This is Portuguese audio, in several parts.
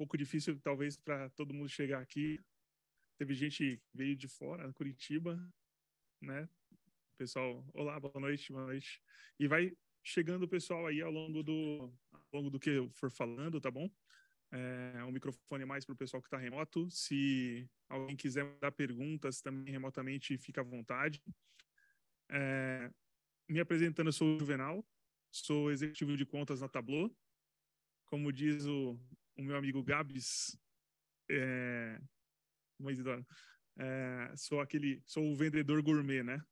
pouco difícil, talvez, para todo mundo chegar aqui. Teve gente que veio de fora, Curitiba, né? Pessoal, olá, boa noite, boa noite. E vai chegando o pessoal aí ao longo do, ao longo do que eu for falando, tá bom? É, o microfone é mais para o pessoal que está remoto. Se alguém quiser mandar perguntas também remotamente, fica à vontade. É, me apresentando, eu sou o Juvenal, sou executivo de contas na Tableau. Como diz o, o meu amigo Gabs, é, é, sou aquele, sou o vendedor gourmet, né?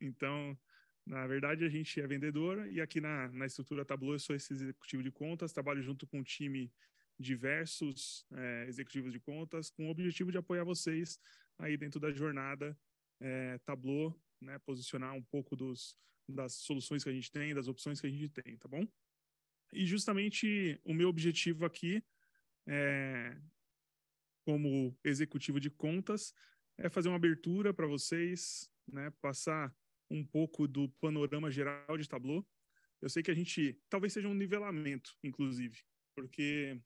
Então, na verdade, a gente é vendedor e aqui na, na estrutura Tableau eu sou esse executivo de contas, trabalho junto com um time diversos é, executivos de contas com o objetivo de apoiar vocês aí dentro da jornada é, Tableau, né, posicionar um pouco dos, das soluções que a gente tem, das opções que a gente tem, tá bom? E justamente o meu objetivo aqui, é, como executivo de contas, é fazer uma abertura para vocês, né, passar um pouco do panorama geral de Tableau. Eu sei que a gente talvez seja um nivelamento, inclusive, porque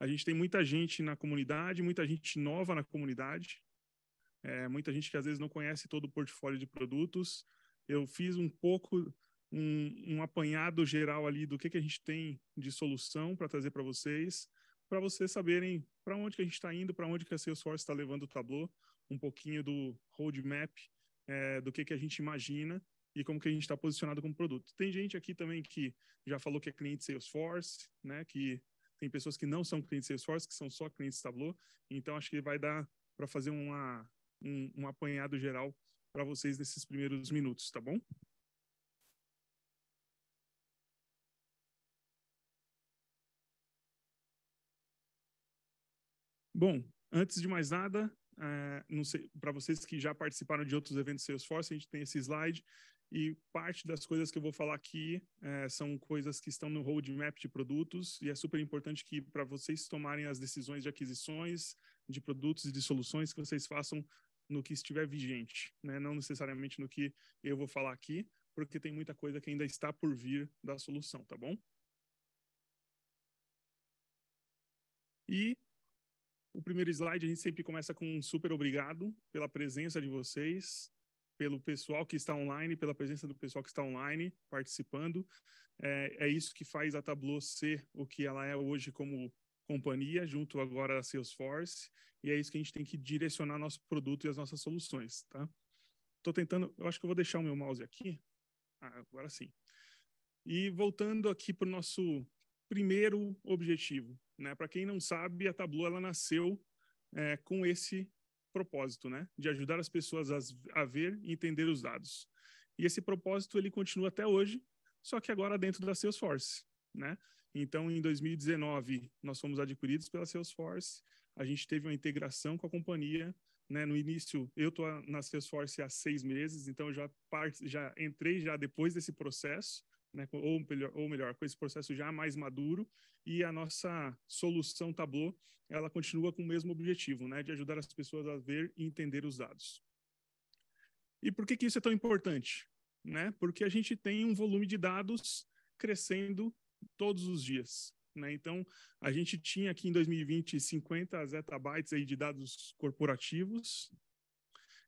a gente tem muita gente na comunidade, muita gente nova na comunidade, é, muita gente que às vezes não conhece todo o portfólio de produtos. Eu fiz um pouco um, um apanhado geral ali do que, que a gente tem de solução para trazer para vocês, para vocês saberem para onde que a gente está indo, para onde que a Salesforce está levando o Tableau, um pouquinho do roadmap, é, do que, que a gente imagina e como que a gente está posicionado como produto. Tem gente aqui também que já falou que é cliente Salesforce, né, que tem pessoas que não são clientes Salesforce, que são só clientes Tableau. Então, acho que vai dar para fazer uma, um, um apanhado geral para vocês nesses primeiros minutos, tá bom? Bom, antes de mais nada, é, para vocês que já participaram de outros eventos Salesforce, a gente tem esse slide e parte das coisas que eu vou falar aqui é, são coisas que estão no roadmap de produtos e é super importante que para vocês tomarem as decisões de aquisições de produtos e de soluções que vocês façam no que estiver vigente, né? não necessariamente no que eu vou falar aqui, porque tem muita coisa que ainda está por vir da solução, tá bom? E o primeiro slide a gente sempre começa com um super obrigado pela presença de vocês, pelo pessoal que está online, pela presença do pessoal que está online participando. É, é isso que faz a Tableau ser o que ela é hoje como companhia, junto agora à Salesforce, e é isso que a gente tem que direcionar nosso produto e as nossas soluções, tá? Estou tentando, eu acho que eu vou deixar o meu mouse aqui. Ah, agora sim. E voltando aqui para o nosso primeiro objetivo, né? Para quem não sabe, a Tableau ela nasceu é, com esse propósito, né? De ajudar as pessoas a, a ver e entender os dados. E esse propósito ele continua até hoje, só que agora dentro da Salesforce, né? Então, em 2019, nós fomos adquiridos pela Salesforce. A gente teve uma integração com a companhia. Né? No início, eu estou na Salesforce há seis meses, então já, já entrei já depois desse processo né, ou, melhor, ou melhor, com esse processo já mais maduro, e a nossa solução Tableau, ela continua com o mesmo objetivo, né, de ajudar as pessoas a ver e entender os dados. E por que, que isso é tão importante? Né? Porque a gente tem um volume de dados crescendo todos os dias. Né? Então, a gente tinha aqui em 2020 50 zettabytes aí de dados corporativos.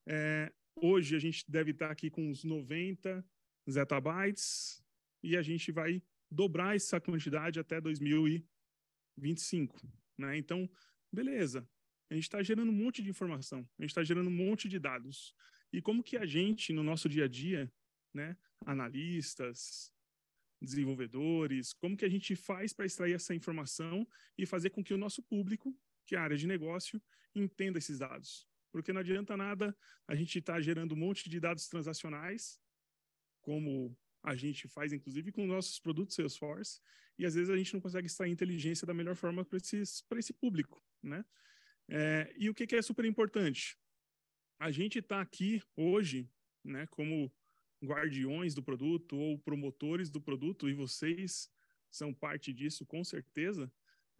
É, hoje a gente deve estar aqui com uns 90 zettabytes e a gente vai dobrar essa quantidade até 2025. Né? Então, beleza, a gente está gerando um monte de informação, a gente está gerando um monte de dados. E como que a gente, no nosso dia a dia, né, analistas, desenvolvedores, como que a gente faz para extrair essa informação e fazer com que o nosso público, que é a área de negócio, entenda esses dados? Porque não adianta nada a gente estar tá gerando um monte de dados transacionais, como a gente faz, inclusive, com nossos produtos Salesforce, e às vezes a gente não consegue extrair inteligência da melhor forma para esse público, né? É, e o que, que, é super importante? A gente está aqui hoje, né, como guardiões do produto ou promotores do produto, e vocês são parte disso, com certeza.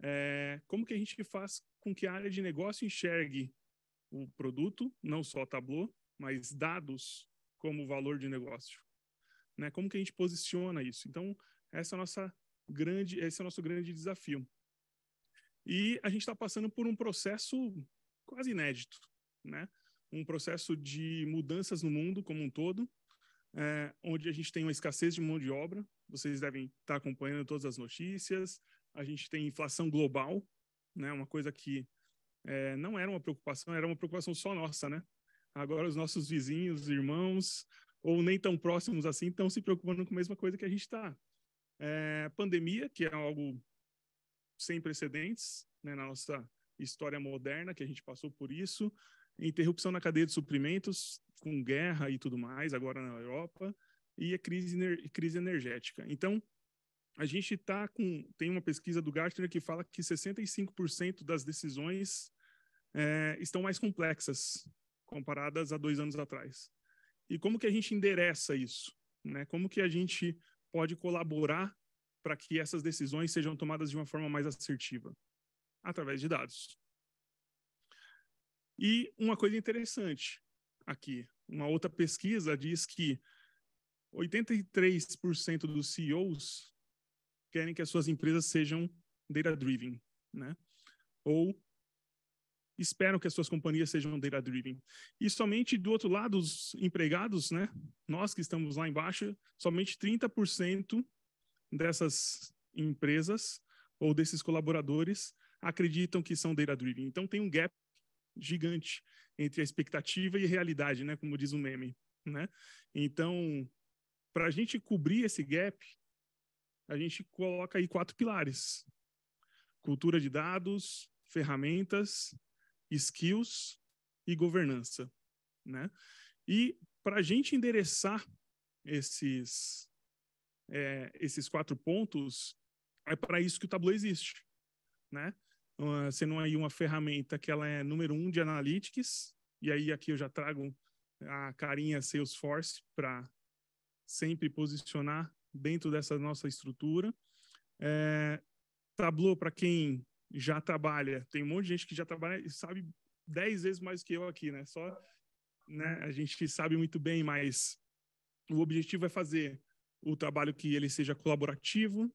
É, como que a gente faz com que a área de negócio enxergue o produto, não só Tableau, mas dados como valor de negócio? Né? Como que a gente posiciona isso? Então, essa é nossa grande, esse é o nosso grande desafio. E a gente está passando por um processo quase inédito, né? Um processo de mudanças no mundo como um todo, é, onde a gente tem uma escassez de mão de obra. Vocês devem estar acompanhando todas as notícias. A gente tem inflação global, né? Uma coisa que é, não era uma preocupação, era uma preocupação só nossa, né? Agora os nossos vizinhos, irmãos, ou nem tão próximos assim, estão se preocupando com a mesma coisa que a gente está. É, pandemia, que é algo sem precedentes né, na nossa história moderna, que a gente passou por isso, interrupção na cadeia de suprimentos, com guerra e tudo mais, agora na Europa, e a crise, crise energética. Então, a gente está com. Tem uma pesquisa do Gartner que fala que 65% das decisões é, estão mais complexas comparadas a dois anos atrás. E como que a gente endereça isso? Né? Como que a gente pode colaborar para que essas decisões sejam tomadas de uma forma mais assertiva? Através de dados. E uma coisa interessante aqui, uma outra pesquisa diz que 83% dos CEOs querem que as suas empresas sejam data-driven, né? Ou esperam que as suas companhias sejam data-driven. E somente do outro lado, os empregados, né? Nós que estamos lá embaixo, somente 30% dessas empresas ou desses colaboradores acreditam que são data-driven. Então tem um gap gigante entre a expectativa e a realidade, né? Como diz o meme, né? Então, para a gente cobrir esse gap, a gente coloca aí quatro pilares: cultura de dados, ferramentas, skills e governança, né? E para a gente endereçar esses é, esses quatro pontos, é para isso que o Tableau existe, né? Sendo aí uma ferramenta que ela é número um de analytics, e aí aqui eu já trago a carinha Salesforce para sempre posicionar dentro dessa nossa estrutura. É, Tableau, para quem já trabalha, tem um monte de gente que já trabalha e sabe dez vezes mais que eu aqui, né? Só, né? A gente sabe muito bem, mas o objetivo é fazer o trabalho que ele seja colaborativo,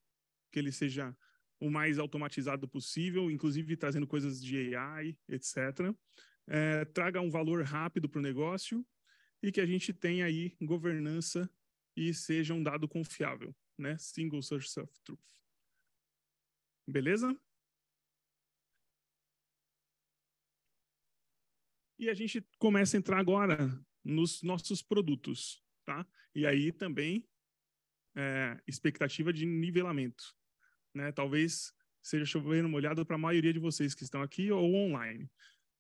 que ele seja o mais automatizado possível, inclusive trazendo coisas de AI, etc. É, traga um valor rápido para o negócio e que a gente tenha aí governança e seja um dado confiável, né? Single source of truth. Beleza? E a gente começa a entrar agora nos nossos produtos, tá? E aí também é, expectativa de nivelamento né? Talvez seja chovendo molhado para a maioria de vocês que estão aqui ou online.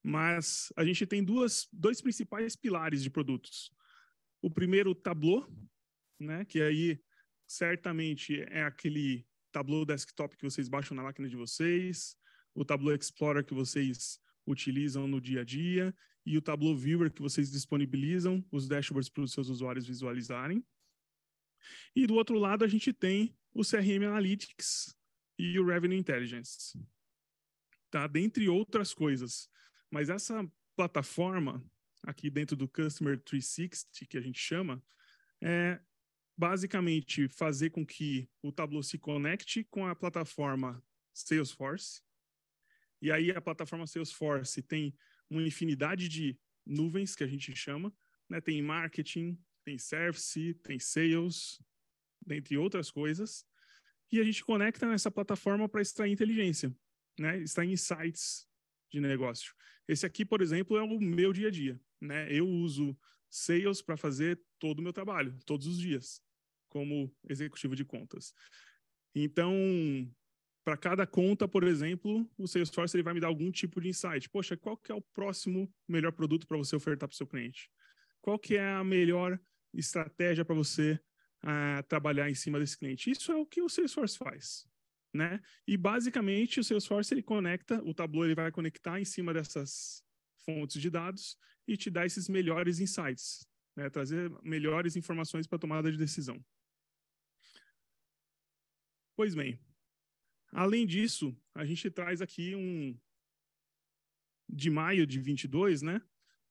Mas a gente tem duas, dois principais pilares de produtos. O primeiro, o Tableau, né? que aí certamente é aquele Tableau desktop que vocês baixam na máquina de vocês, o Tableau Explorer que vocês utilizam no dia a dia e o Tableau Viewer que vocês disponibilizam os dashboards para os seus usuários visualizarem. E do outro lado a gente tem o CRM Analytics, e o Revenue Intelligence, tá? Dentre outras coisas. Mas essa plataforma aqui dentro do Customer 360 que a gente chama é basicamente fazer com que o Tableau se conecte com a plataforma Salesforce. E aí a plataforma Salesforce tem uma infinidade de nuvens que a gente chama, né? Tem marketing, tem service, tem sales, dentre outras coisas e a gente conecta nessa plataforma para extrair inteligência, né? extrair insights de negócio. Esse aqui, por exemplo, é o meu dia a dia. Né? Eu uso Sales para fazer todo o meu trabalho, todos os dias, como executivo de contas. Então, para cada conta, por exemplo, o Salesforce ele vai me dar algum tipo de insight. Poxa, qual que é o próximo melhor produto para você ofertar para o seu cliente? Qual que é a melhor estratégia para você a trabalhar em cima desse cliente. Isso é o que o Salesforce faz. Né? E basicamente o Salesforce ele conecta, o Tableau ele vai conectar em cima dessas fontes de dados e te dar esses melhores insights, né? trazer melhores informações para tomada de decisão. Pois bem, além disso, a gente traz aqui um de maio de 22, né?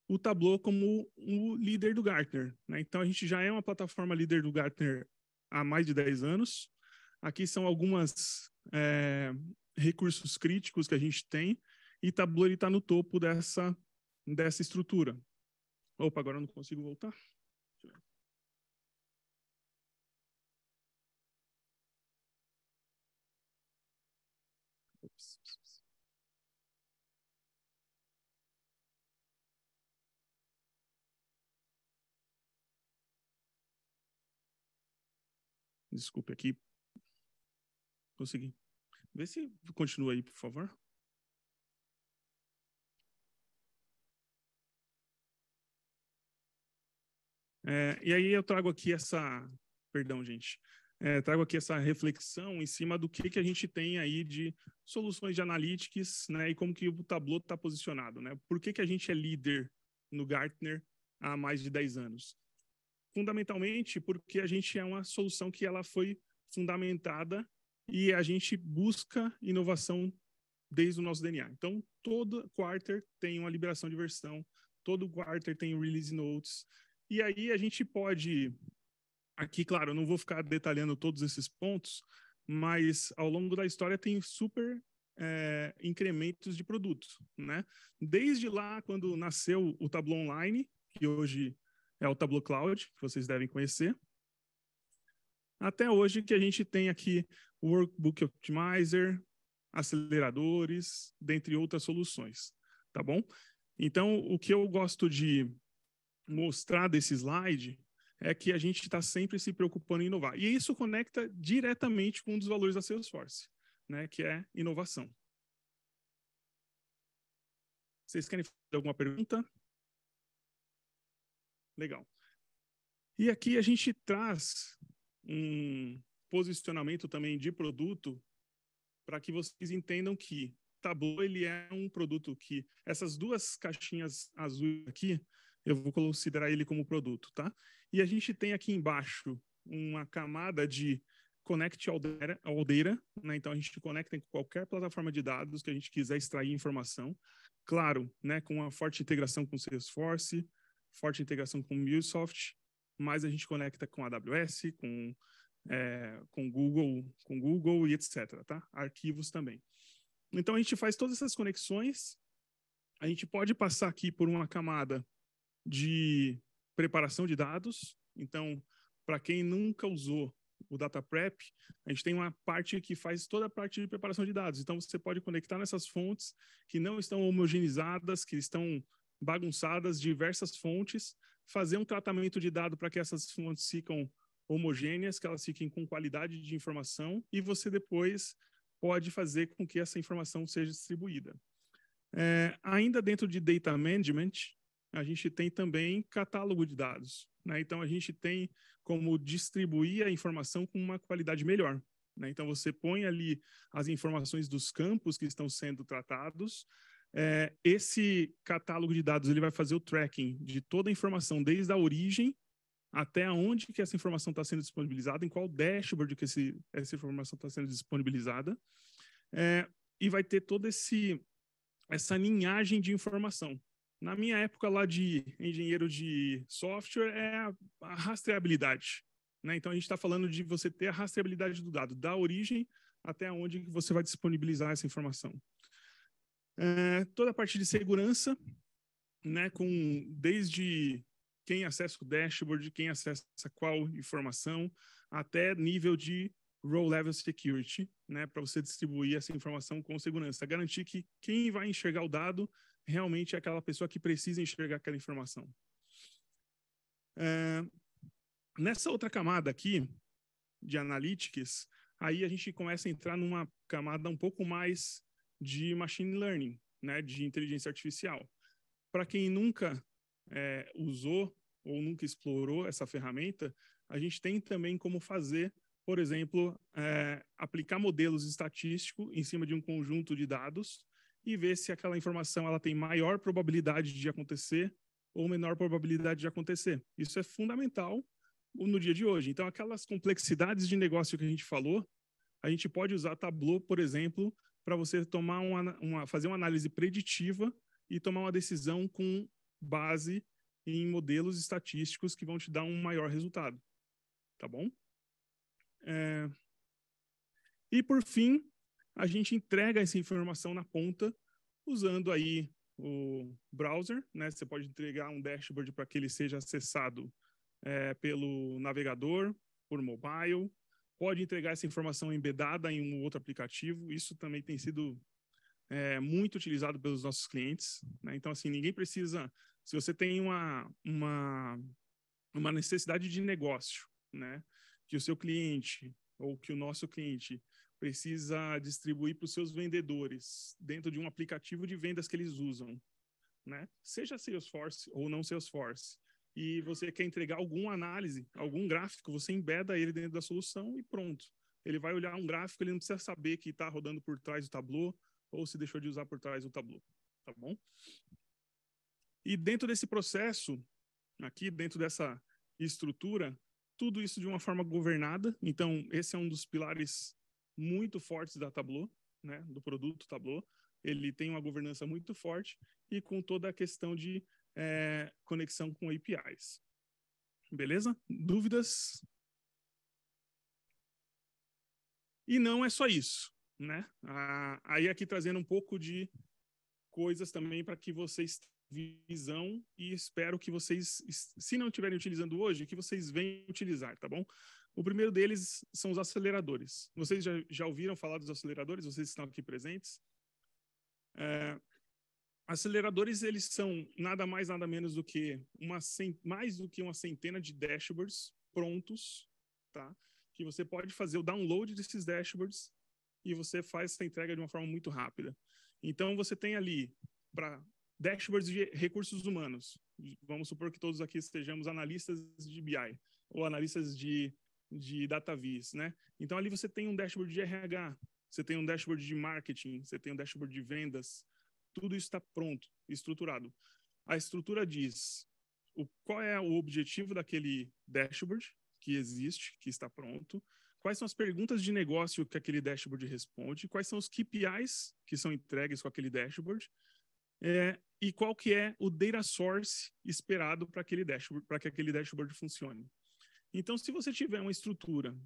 o Tableau como o líder do Gartner. Né? Então, a gente já é uma plataforma líder do Gartner há mais de 10 anos. Aqui são algumas é, recursos críticos que a gente tem, e Tableau está no topo dessa, dessa estrutura. Opa, agora eu não consigo voltar. Desculpe aqui. Consegui. Vê se continua aí, por favor. É, e aí eu trago aqui essa, perdão, gente, é, trago aqui essa reflexão em cima do que, que a gente tem aí de soluções de analytics, né, e como que o Tableau está posicionado, né? Por que, que a gente é líder no Gartner há mais de 10 anos? Fundamentalmente porque a gente é uma solução que ela foi fundamentada e a gente busca inovação desde o nosso DNA. Então, todo quarter tem uma liberação de versão, todo quarter tem release notes, e aí a gente pode, aqui, claro, eu não vou ficar detalhando todos esses pontos, mas ao longo da história tem super é, incrementos de produtos, né? Desde lá, quando nasceu o Tableau Online, que hoje é o Tableau Cloud, que vocês devem conhecer, até hoje que a gente tem aqui o Workbook Optimizer, aceleradores, dentre outras soluções, tá bom? Então, o que eu gosto de mostrar desse slide é que a gente está sempre se preocupando em inovar. E isso conecta diretamente com um dos valores da Salesforce, né, que é inovação. Vocês querem fazer alguma pergunta? Legal. E aqui a gente traz um posicionamento também de produto para que vocês entendam que Tableau ele é um produto que essas duas caixinhas azuis aqui eu vou considerar ele como produto, tá? E a gente tem aqui embaixo uma camada de Connect Aldeira, né? Então a gente conecta em qualquer plataforma de dados que a gente quiser extrair informação. Claro, né, com uma forte integração com Salesforce, forte integração com MuleSoft, mas a gente conecta com AWS, com é, com Google, com Google e etc, tá? Arquivos também. Então a gente faz todas essas conexões. A gente pode passar aqui por uma camada de preparação de dados. Então, para quem nunca usou o Data Prep, a gente tem uma parte que faz toda a parte de preparação de dados. Então, você pode conectar nessas fontes que não estão homogeneizadas, que estão bagunçadas, diversas fontes, fazer um tratamento de dado para que essas fontes fiquem homogêneas, que elas fiquem com qualidade de informação, e você depois pode fazer com que essa informação seja distribuída. É, ainda dentro de Data Management, a gente tem também catálogo de dados. Né? Então, a gente tem como distribuir a informação com uma qualidade melhor. Né? Então, você põe ali as informações dos campos que estão sendo tratados. É, esse catálogo de dados ele vai fazer o tracking de toda a informação, desde a origem até onde que essa informação está sendo disponibilizada, em qual dashboard que esse, essa informação está sendo disponibilizada. É, e vai ter toda esse, essa linhagem de informação. Na minha época lá de engenheiro de software, é a rastreabilidade. Né? Então, a gente está falando de você ter a rastreabilidade do dado, da origem até onde você vai disponibilizar essa informação. É, toda a parte de segurança, né, com desde quem acessa o dashboard, quem acessa qual informação, até nível de row level security, né, para você distribuir essa informação com segurança, garantir que quem vai enxergar o dado realmente é aquela pessoa que precisa enxergar aquela informação. É, nessa outra camada aqui, de analytics, aí a gente começa a entrar numa camada um pouco mais de machine learning, né, de inteligência artificial. Para quem nunca é, usou ou nunca explorou essa ferramenta, a gente tem também como fazer, por exemplo, é, aplicar modelos estatísticos em cima de um conjunto de dados e ver se aquela informação ela tem maior probabilidade de acontecer ou menor probabilidade de acontecer. Isso é fundamental no dia de hoje. Então, aquelas complexidades de negócio que a gente falou, a gente pode usar Tableau, por exemplo, para você tomar uma, uma, fazer uma análise preditiva e tomar uma decisão com base em modelos estatísticos que vão te dar um maior resultado. Tá bom? É... E por fim, a gente entrega essa informação na ponta usando aí o browser, né? Você pode entregar um dashboard para que ele seja acessado é, pelo navegador, por mobile, pode entregar essa informação embedada em um outro aplicativo. Isso também tem sido é, muito utilizado pelos nossos clientes. Né? Então, assim, ninguém precisa. Se você tem uma, uma, uma necessidade de negócio, né? que o seu cliente ou que o nosso cliente precisa distribuir para os seus vendedores dentro de um aplicativo de vendas que eles usam, né? Seja Salesforce ou não Salesforce. E você quer entregar alguma análise, algum gráfico, você embeda ele dentro da solução e pronto. Ele vai olhar um gráfico, ele não precisa saber que está rodando por trás do Tableau ou se deixou de usar por trás do Tableau, tá bom? E dentro desse processo, aqui dentro dessa estrutura, tudo isso de uma forma governada. Então, esse é um dos pilares muito fortes da Tableau, né, do produto Tableau. Ele tem uma governança muito forte e com toda a questão de é, conexão com APIs. Beleza? Dúvidas? E não é só isso, né? Ah, aí aqui trazendo um pouco de coisas também para que vocês visão e espero que vocês, se não estiverem utilizando hoje, que vocês venham utilizar, tá bom? O primeiro deles são os aceleradores. Vocês já, já ouviram falar dos aceleradores? Vocês estão aqui presentes? É, aceleradores, eles são nada mais, nada menos do que uma, mais do que uma centena de dashboards prontos, tá? Que você pode fazer o download desses dashboards e você faz essa entrega de uma forma muito rápida. Então, você tem ali para dashboards de recursos humanos. Vamos supor que todos aqui estejamos analistas de BI ou analistas de, de DataVis, né? Então ali você tem um dashboard de RH, você tem um dashboard de marketing, você tem um dashboard de vendas. Tudo isso está pronto, estruturado. A estrutura diz o, qual é o objetivo daquele dashboard que existe, que está pronto, quais são as perguntas de negócio que aquele dashboard responde, quais são os KPIs que são entregues com aquele dashboard, é, e qual que é o data source esperado para aquele dashboard, para que aquele dashboard funcione. Então, se você tiver uma estrutura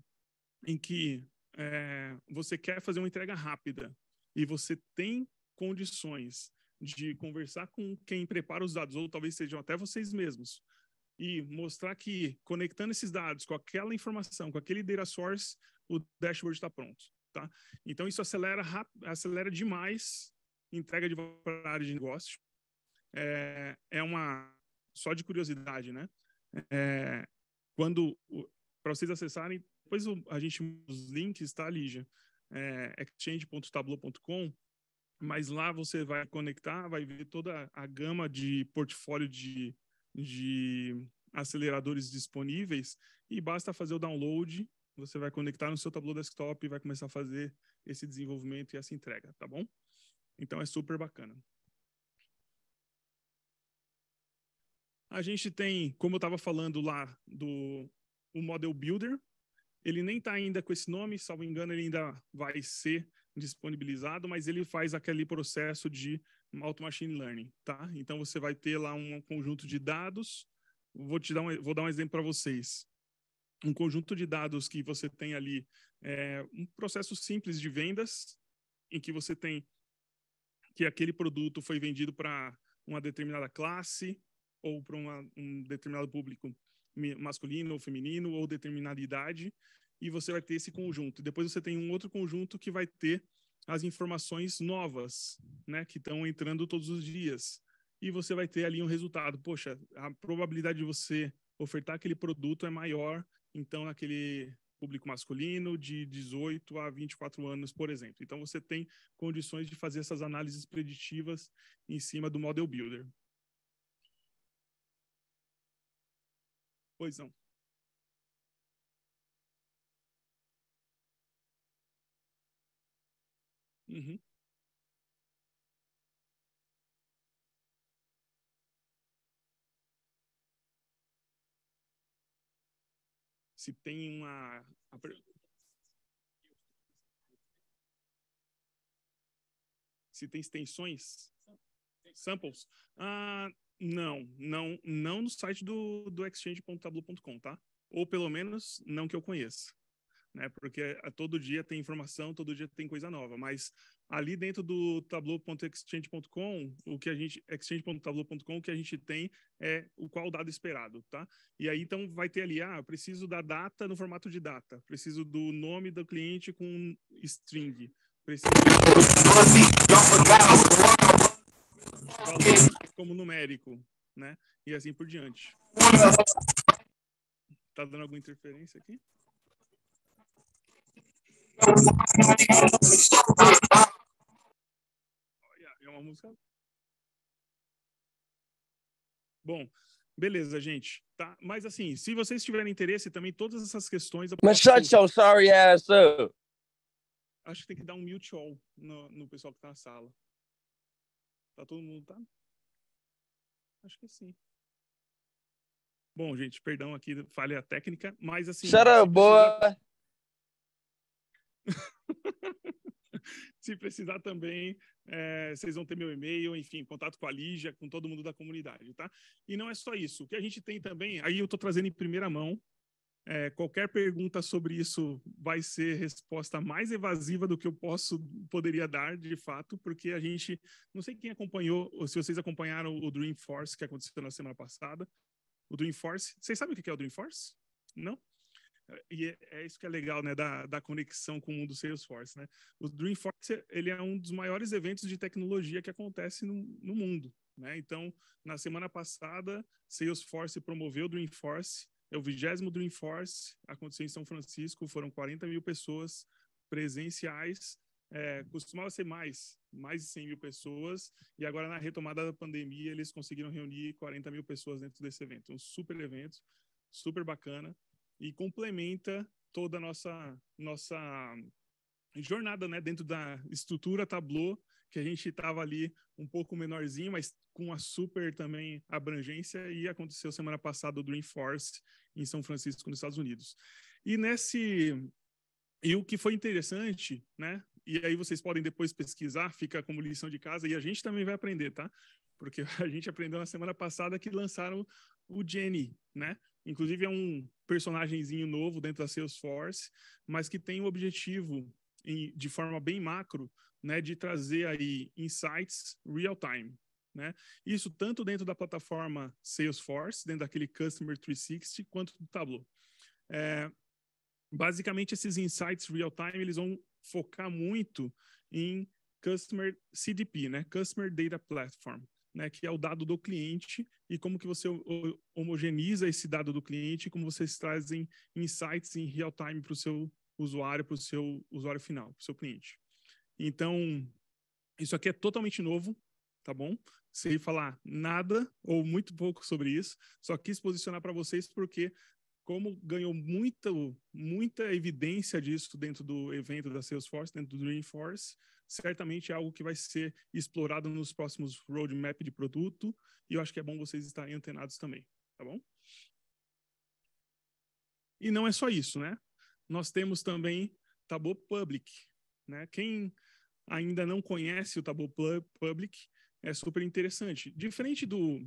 em que é, você quer fazer uma entrega rápida e você tem condições de conversar com quem prepara os dados, ou talvez sejam até vocês mesmos, e mostrar que conectando esses dados com aquela informação, com aquele data source, o dashboard está pronto. Tá? Então, isso acelera, acelera demais entrega de valor área de negócio. É, é uma, só de curiosidade, né? É, quando, para vocês acessarem, depois a gente os links, tá, Lígia? É, exchange.tableau.com, mas lá você vai conectar, vai ver toda a gama de portfólio de, de aceleradores disponíveis e basta fazer o download, você vai conectar no seu Tableau Desktop e vai começar a fazer esse desenvolvimento e essa entrega, tá bom? Então é super bacana. A gente tem, como eu estava falando lá, do o Model Builder. Ele nem está ainda com esse nome, salvo engano, ele ainda vai ser disponibilizado, mas ele faz aquele processo de auto machine learning, tá? Então você vai ter lá um conjunto de dados. Vou te dar um, vou dar um exemplo para vocês. Um conjunto de dados que você tem ali, é, um processo simples de vendas, em que você tem que aquele produto foi vendido para uma determinada classe ou para um determinado público masculino ou feminino ou determinada idade e você vai ter esse conjunto. Depois você tem um outro conjunto que vai ter as informações novas, né, que estão entrando todos os dias. E você vai ter ali um resultado. Poxa, a probabilidade de você ofertar aquele produto é maior, então naquele público masculino de 18 a 24 anos, por exemplo. Então, você tem condições de fazer essas análises preditivas em cima do Model Builder. Pois não. Uhum. se tem uma. Se tem extensões? Samples? Ah, não, não, não no site do, do exchange.tableau.com, tá? Ou pelo menos não que eu conheça. Né? Porque é, todo dia tem informação, todo dia tem coisa nova. Mas ali dentro do tableau.exchange.com, o que a gente exchange.tableau.com, o que a gente tem é o qual o dado esperado, tá? E aí então vai ter ali, ah, preciso da data no formato de data, preciso do nome do cliente com string, preciso como numérico, né? E assim por diante. Tá dando alguma interferência aqui? É uma música. Bom, beleza, gente. Tá? Mas assim, se vocês tiverem interesse também, todas essas questões. Mas shut your sorry ass up. Acho que tem que dar um mute all no, no pessoal que tá na sala. Tá todo mundo, tá? Acho que sim. Bom, gente, perdão aqui, falha técnica, mas assim. Shut up, boy! se precisar também, é, vocês vão ter meu e-mail, enfim, contato com a Lígia, com todo mundo da comunidade, tá? E não é só isso. O que a gente tem também, aí eu estou trazendo em primeira mão, é, qualquer pergunta sobre isso vai ser resposta mais evasiva do que eu posso poderia dar, de fato, porque a gente, não sei quem acompanhou, ou se vocês acompanharam o Dreamforce que aconteceu na semana passada. O Dreamforce, vocês sabem o que é o Dreamforce? Não? E é, é, isso que é legal, né, da, da conexão com o mundo Salesforce, né? O Dreamforce, ele é um dos maiores eventos de tecnologia que acontece no, no mundo, né? Então, na semana passada, Salesforce promoveu o Dreamforce, é o vigésimo Dreamforce, aconteceu em São Francisco, foram 40 mil pessoas presenciais, é, costumava ser mais, mais de 100 mil pessoas, e agora na retomada da pandemia eles conseguiram reunir 40 mil pessoas dentro desse evento. Um super evento, super bacana, e complementa toda a nossa, nossa jornada né, dentro da estrutura Tableau, que a gente estava ali um pouco menorzinho, mas com uma super também abrangência, e aconteceu semana passada o Dreamforce em São Francisco, nos Estados Unidos. E nesse e o que foi interessante, né? E aí vocês podem depois pesquisar, fica como lição de casa e a gente também vai aprender, tá? Porque a gente aprendeu na semana passada que lançaram o Jenny, né? Inclusive é um personagemzinho novo dentro da Salesforce, mas que tem o objetivo de forma bem macro, né, de trazer aí insights real time, né? Isso tanto dentro da plataforma Salesforce, dentro daquele Customer 360, quanto do Tableau. É, basicamente, esses insights real-time, eles vão focar muito em Customer CDP, né? Customer Data Platform, né? Que é o dado do cliente e como que você homogeneiza esse dado do cliente, como vocês trazem insights em real-time para o seu usuário, para o seu usuário final, para o seu cliente. Então, isso aqui é totalmente novo, tá bom? Sei falar nada ou muito pouco sobre isso, só quis posicionar para vocês porque como ganhou muita, muita evidência disso dentro do evento da Salesforce, dentro do Dreamforce, certamente é algo que vai ser explorado nos próximos roadmap de produto, e eu acho que é bom vocês estarem antenados também, tá bom? E não é só isso, né? Nós temos também Tableau Public, né? Quem ainda não conhece o Tableau Public, é super interessante. Diferente do.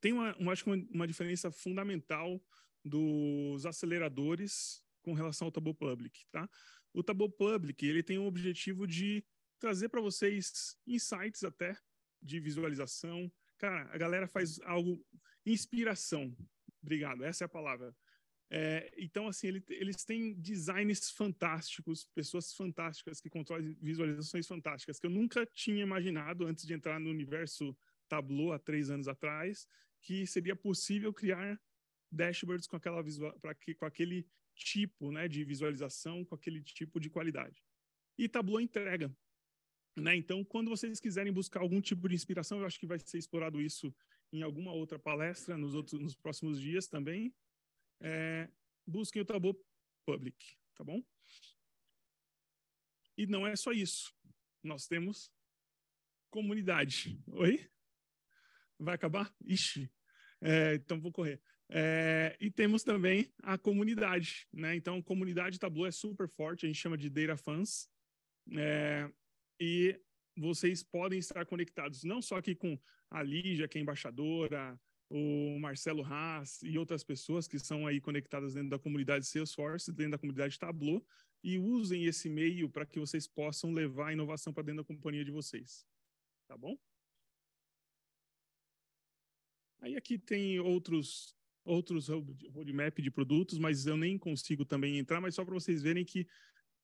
Tem uma, uma acho que uma, uma, diferença fundamental dos aceleradores com relação ao Tableau Public, tá? O Tableau Public, ele tem o objetivo de trazer para vocês insights até de visualização. Cara, a galera faz algo inspiração. Obrigado, essa é a palavra. É, então, assim, ele, eles têm designs fantásticos, pessoas fantásticas que controlam visualizações fantásticas, que eu nunca tinha imaginado antes de entrar no universo Tableau há três anos atrás, que seria possível criar dashboards com, aquela visual, que, com aquele tipo né, de visualização, com aquele tipo de qualidade. E Tableau entrega. Né? Então, quando vocês quiserem buscar algum tipo de inspiração, eu acho que vai ser explorado isso em alguma outra palestra nos, outros, nos próximos dias também é, busquem o Tableau Public, tá bom? E não é só isso. Nós temos comunidade. Oi? Vai acabar? Ixi. É, então vou correr. É, e temos também a comunidade, né? Então, comunidade Tableau é super forte, a gente chama de Data Fans. É, e vocês podem estar conectados não só aqui com a Lígia, que é embaixadora, o Marcelo Haas e outras pessoas que são aí conectadas dentro da comunidade Salesforce, dentro da comunidade Tableau, e usem esse meio para que vocês possam levar a inovação para dentro da companhia de vocês. Tá bom? Aí aqui tem outros outros roadmap de produtos, mas eu nem consigo também entrar, mas só para vocês verem que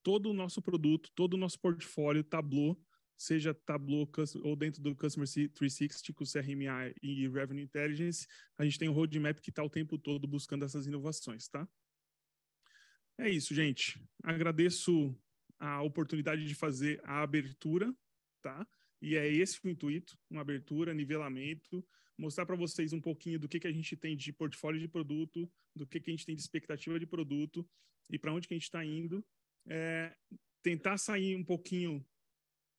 todo o nosso produto, todo o nosso portfólio Tableau seja Tableau ou dentro do Customer 360 com CRMA e Revenue Intelligence, a gente tem um roadmap que está o tempo todo buscando essas inovações, tá? É isso, gente. Agradeço a oportunidade de fazer a abertura, tá? E é esse o intuito, uma abertura, nivelamento, mostrar para vocês um pouquinho do que, que a gente tem de portfólio de produto, do que, que a gente tem de expectativa de produto e para onde que a gente está indo. É, tentar sair um pouquinho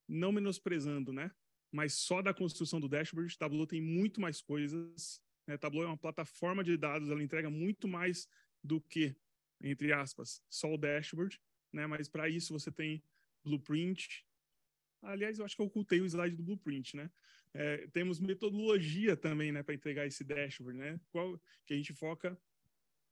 não menosprezando, né? Mas só da construção do dashboard, Tableau tem muito mais coisas. Né? Tableau é uma plataforma de dados, ela entrega muito mais do que, entre aspas, só o dashboard, né? Mas para isso você tem blueprint. Aliás, eu acho que eu ocultei o slide do blueprint, né? É, temos metodologia também, né, para entregar esse dashboard, né? Qual, que a gente foca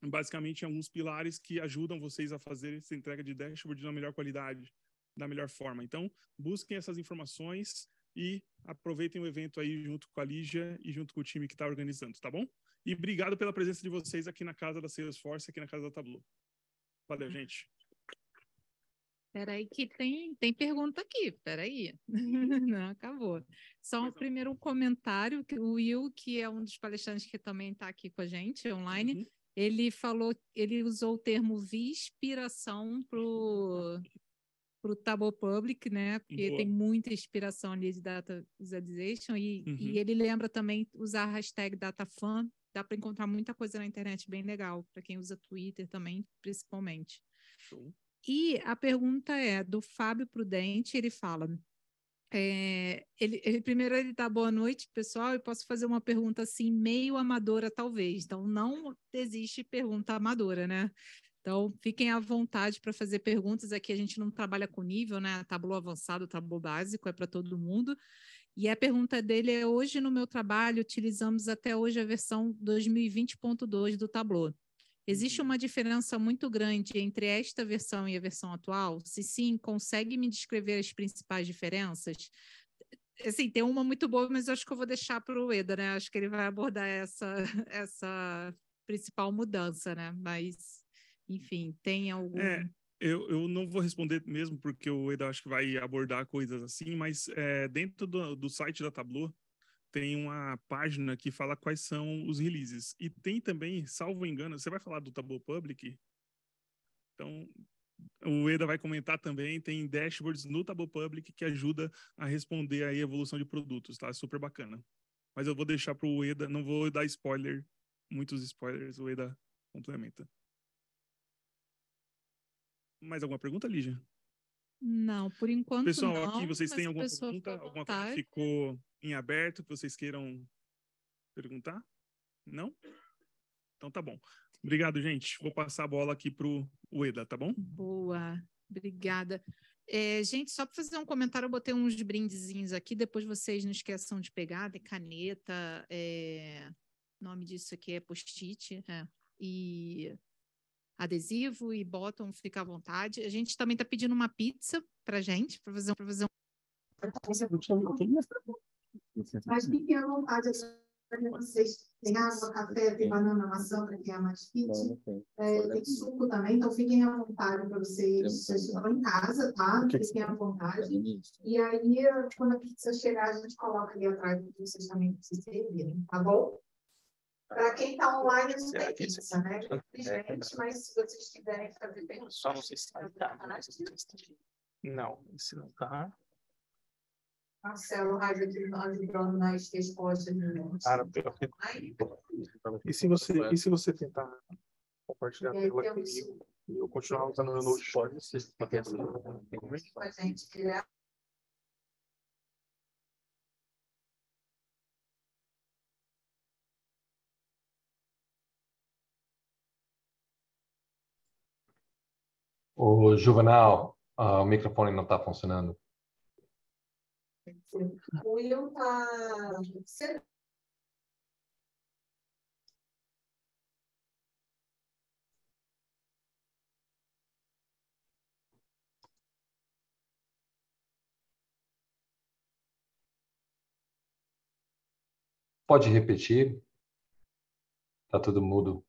basicamente em alguns pilares que ajudam vocês a fazer essa entrega de dashboard de uma melhor qualidade da melhor forma. Então, busquem essas informações e aproveitem o evento aí junto com a Lígia e junto com o time que está organizando, tá bom? E obrigado pela presença de vocês aqui na casa da Salesforce, aqui na casa da Tableau. Valeu, gente. Peraí que tem, tem pergunta aqui, peraí. Não, acabou. Só um primeiro comentário, que o Will, que é um dos palestrantes que também está aqui com a gente online, uhum. ele falou, ele usou o termo vispiração para o Table Public, né? Porque Boa. tem muita inspiração ali de data visualization e, uhum. e ele lembra também usar a hashtag DataFan. Dá para encontrar muita coisa na internet bem legal para quem usa Twitter também, principalmente. Show. E a pergunta é do Fábio Prudente. Ele fala: é, ele, ele, primeiro ele dá boa noite, pessoal, e posso fazer uma pergunta assim, meio amadora, talvez. Então, não existe pergunta amadora, né? Então, fiquem à vontade para fazer perguntas. Aqui a gente não trabalha com nível, né? Tabulo avançado, tabulo básico, é para todo mundo. E a pergunta dele é: hoje no meu trabalho utilizamos até hoje a versão 2020.2 do Tableau. Existe uhum. uma diferença muito grande entre esta versão e a versão atual? Se sim, consegue me descrever as principais diferenças? Assim, tem uma muito boa, mas eu acho que eu vou deixar para o Eda, né? Acho que ele vai abordar essa, essa principal mudança, né? Mas enfim, tem algum. É, eu, eu não vou responder mesmo, porque o Eda acho que vai abordar coisas assim, mas é, dentro do, do site da Tableau tem uma página que fala quais são os releases. E tem também, salvo engano, você vai falar do Tableau Public? Então, o Eda vai comentar também, tem dashboards no Tableau Public que ajuda a responder a evolução de produtos, tá? Super bacana. Mas eu vou deixar para o Eda, não vou dar spoiler, muitos spoilers, o Eda complementa. Mais alguma pergunta, Lígia? Não, por enquanto Pessoal, não. aqui vocês têm alguma pergunta? Alguma coisa que ficou em aberto que vocês queiram perguntar? Não? Então tá bom. Obrigado, gente. Vou passar a bola aqui para o Ueda, tá bom? Boa, obrigada. É, gente, só para fazer um comentário, eu botei uns brindezinhos aqui, depois vocês não esqueçam de pegar, de caneta, é... o nome disso aqui é post-it, é. e adesivo e botam, fica à vontade. A gente também está pedindo uma pizza para gente, para fazer, fazer um. Mas fiquem à vontade, vocês tem água, café, tem banana, maçã para quem é mais fit, é, tem suco também, então fiquem à vontade para vocês. Vocês estão em casa, tá? Fiquem à vontade. E aí, quando a pizza chegar, a gente coloca ali atrás para vocês também se servirem, tá bom? Para quem está online, não tem pizza, né? Gente, mas se vocês tiverem que fazer bem. Só não sei se está. Não, se não está. Marcelo ajudando nas respostas. Cara, e se você E se você tentar compartilhar a tela comigo e eu continuar usando o meu notebook? Com a gente, O Juvenal, uh, o microfone não está funcionando. O William está. Pode repetir? Está tudo mudo.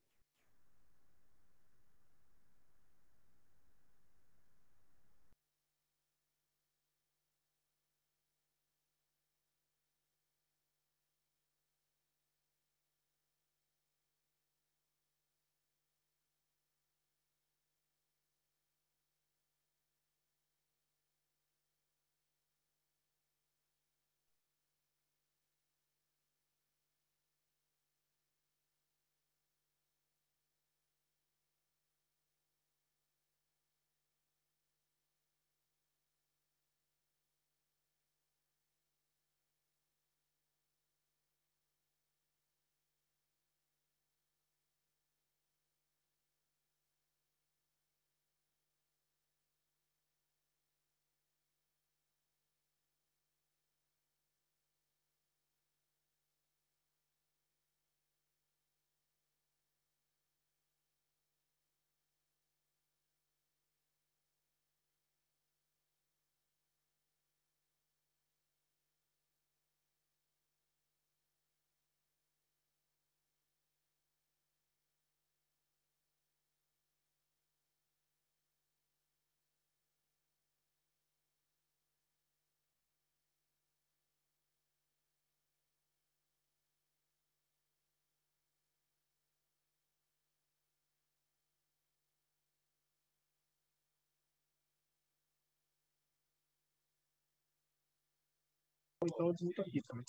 Então eu desmuto aqui também.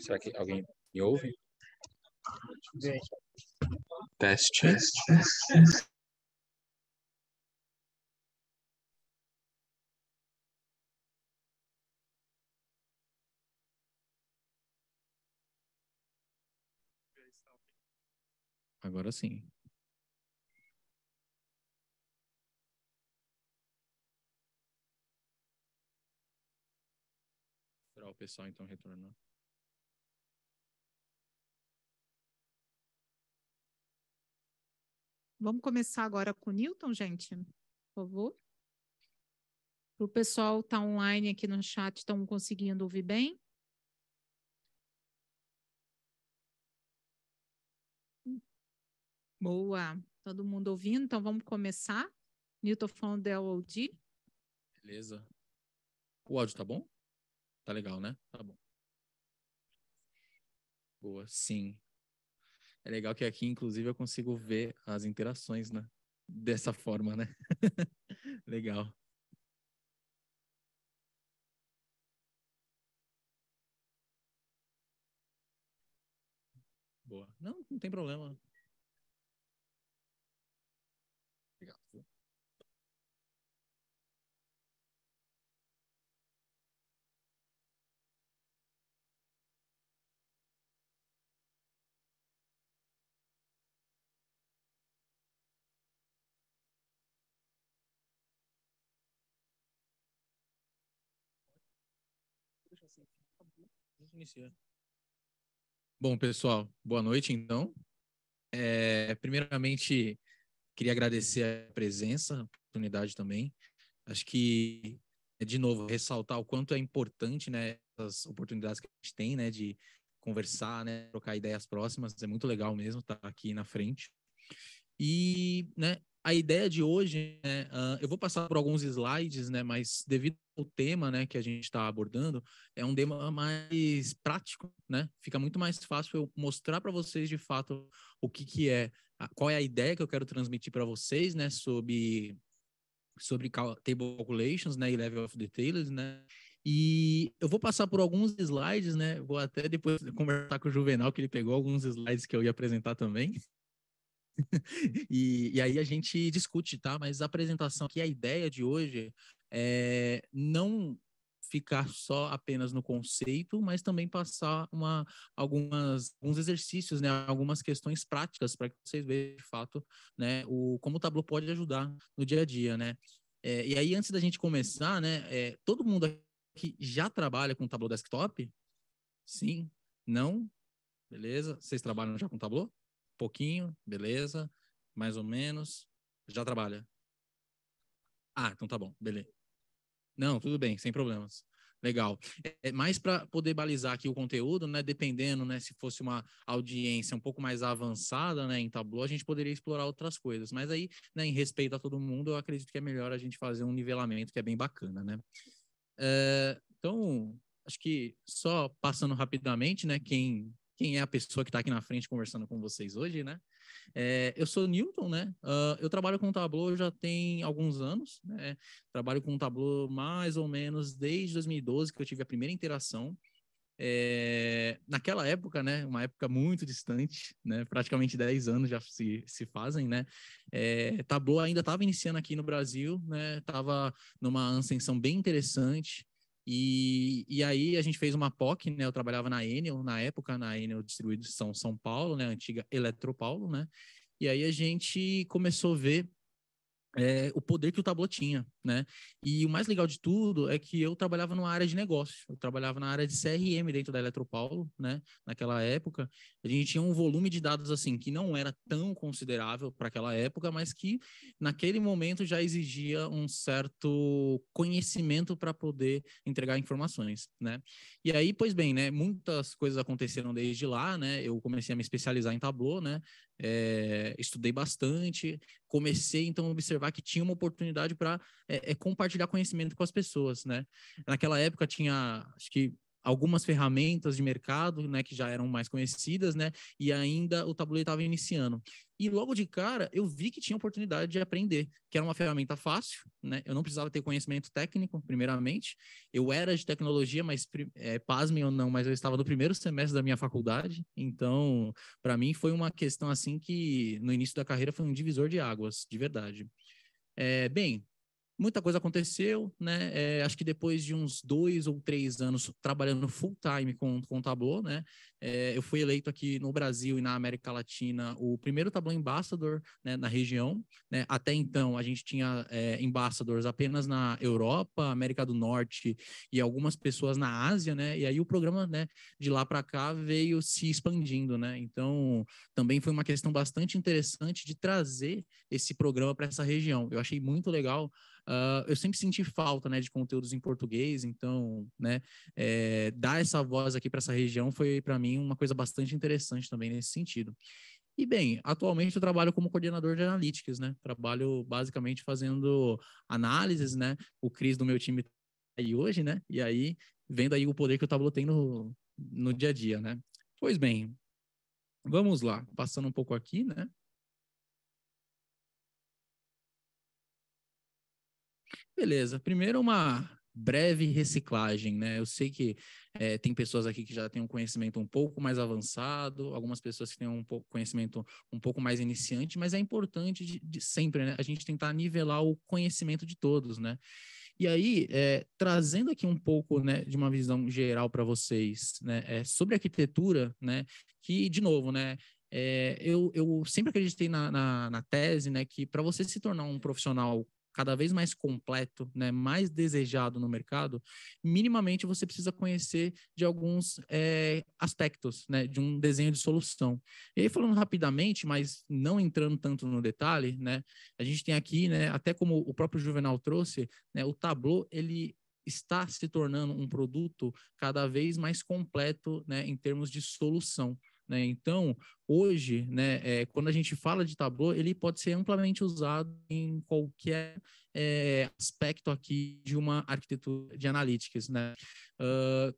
Será que alguém me ouve? Vem. Teste. Agora sim. O pessoal então retornar. Vamos começar agora com o Newton, gente, por favor. O pessoal está online aqui no chat, estão conseguindo ouvir bem? Boa, todo mundo ouvindo, então vamos começar. Newton falando da LOD. Beleza. O áudio tá bom? Tá legal, né? Tá bom. Boa, sim. É legal que aqui, inclusive, eu consigo ver as interações, né? Dessa forma, né? legal. Boa. Não, não tem problema. Bom, pessoal, boa noite, então. É, primeiramente, queria agradecer a presença, a oportunidade também. Acho que, de novo, ressaltar o quanto é importante, né, as oportunidades que a gente tem, né, de conversar, né, trocar ideias próximas. É muito legal mesmo estar aqui na frente. E, né, a ideia de hoje, né, uh, eu vou passar por alguns slides, né, mas devido ao tema, né, que a gente está abordando, é um tema mais prático, né? Fica muito mais fácil eu mostrar para vocês de fato o que que é, a, qual é a ideia que eu quero transmitir para vocês, né, sobre sobre table calculations, né, e level of details, né? E eu vou passar por alguns slides, né? Vou até depois conversar com o Juvenal, que ele pegou alguns slides que eu ia apresentar também. e, e, aí a gente discute, tá? Mas a apresentação aqui, a ideia de hoje é não ficar só apenas no conceito, mas também passar uma, algumas, alguns exercícios, né, algumas questões práticas para que vocês vejam de fato, né, o, como o Tableau pode ajudar no dia a dia, né. É, e aí, antes da gente começar, né, é, todo mundo aqui já trabalha com Tableau Desktop? Sim? Não? Beleza? Vocês trabalham já com Tableau? Pouquinho, beleza? Mais ou menos? Já trabalha? Ah, então tá bom, beleza. Não, tudo bem, sem problemas. Legal. É, mais para poder balizar aqui o conteúdo, né? Dependendo, né? Se fosse uma audiência um pouco mais avançada, né? Em Tableau, a gente poderia explorar outras coisas. Mas aí, né? Em respeito a todo mundo, eu acredito que é melhor a gente fazer um nivelamento que é bem bacana, né? É, então, acho que só passando rapidamente, né? Quem quem é a pessoa que está aqui na frente conversando com vocês hoje, né? É, eu sou Newton, né? Uh, eu trabalho com Tableau já tem alguns anos, né? Trabalho com Tableau mais ou menos desde 2012 que eu tive a primeira interação. É, naquela época, né, uma época muito distante, né, praticamente 10 anos já se, se fazem, né, é, Tableau ainda estava iniciando aqui no Brasil, né, estava numa ascensão bem interessante, e, e aí a gente fez uma POC, né? Eu trabalhava na Enel, na época, na Enel Distribuição São Paulo, né? Antiga Eletropaulo, né? E aí a gente começou a ver é, o poder que o Tableau tinha, né? E o mais legal de tudo é que eu trabalhava numa área de negócio, eu trabalhava na área de CRM dentro da Eletropaulo, né? Naquela época, a gente tinha um volume de dados assim que não era tão considerável para aquela época, mas que naquele momento já exigia um certo conhecimento para poder entregar informações, né? E aí, pois bem, né? Muitas coisas aconteceram desde lá, né? Eu comecei a me especializar em Tableau, né? É, estudei bastante, comecei então a observar que tinha uma oportunidade para é, é, compartilhar conhecimento com as pessoas, né? Naquela época tinha, acho que algumas ferramentas de mercado, né, que já eram mais conhecidas, né, e ainda o tabuleiro estava iniciando. E logo de cara, eu vi que tinha oportunidade de aprender, que era uma ferramenta fácil, né, eu não precisava ter conhecimento técnico, primeiramente, eu era de tecnologia, mas, é, pasmem ou não, mas eu estava no primeiro semestre da minha faculdade, então, para mim foi uma questão, assim, que no início da carreira foi um divisor de águas, de verdade. É, bem, muita coisa aconteceu, né? É, acho que depois de uns dois ou três anos trabalhando full time com, com o Tableau, né? É, eu fui eleito aqui no Brasil e na América Latina o primeiro Tableau Ambassador né, na região. Né? Até então, a gente tinha é, ambassadors apenas na Europa, América do Norte e algumas pessoas na Ásia, né? E aí o programa, né, de lá para cá veio se expandindo, né? Então, também foi uma questão bastante interessante de trazer esse programa para essa região. Eu achei muito legal Uh, eu sempre senti falta né, de conteúdos em português, então, né, é, dar essa voz aqui para essa região foi, para mim, uma coisa bastante interessante também nesse sentido. E, bem, atualmente eu trabalho como coordenador de analytics, né? Trabalho basicamente fazendo análises, né? O Cris do meu time tá aí hoje, né? E aí, vendo aí o poder que o Tableau tem no, no dia a dia, né? Pois bem, vamos lá, passando um pouco aqui, né? Beleza. Primeiro, uma breve reciclagem, né? Eu sei que é, tem pessoas aqui que já têm um conhecimento um pouco mais avançado, algumas pessoas que têm um pouco, conhecimento um pouco mais iniciante, mas é importante de, de sempre, né? A gente tentar nivelar o conhecimento de todos, né? E aí, é, trazendo aqui um pouco né, de uma visão geral para vocês né, é, sobre arquitetura, né, que, de novo, né, é, eu, eu sempre acreditei na, na, na tese né, que para você se tornar um profissional cada vez mais completo, né, mais desejado no mercado, minimamente você precisa conhecer de alguns é, aspectos, né, de um desenho de solução. E aí falando rapidamente, mas não entrando tanto no detalhe, né, a gente tem aqui, né, até como o próprio Juvenal trouxe, né, o Tableau ele está se tornando um produto cada vez mais completo, né, em termos de solução. Né? Então, hoje, né, é, quando a gente fala de Tableau, ele pode ser amplamente usado em qualquer é, aspecto aqui de uma arquitetura de analytics. Né? Uh,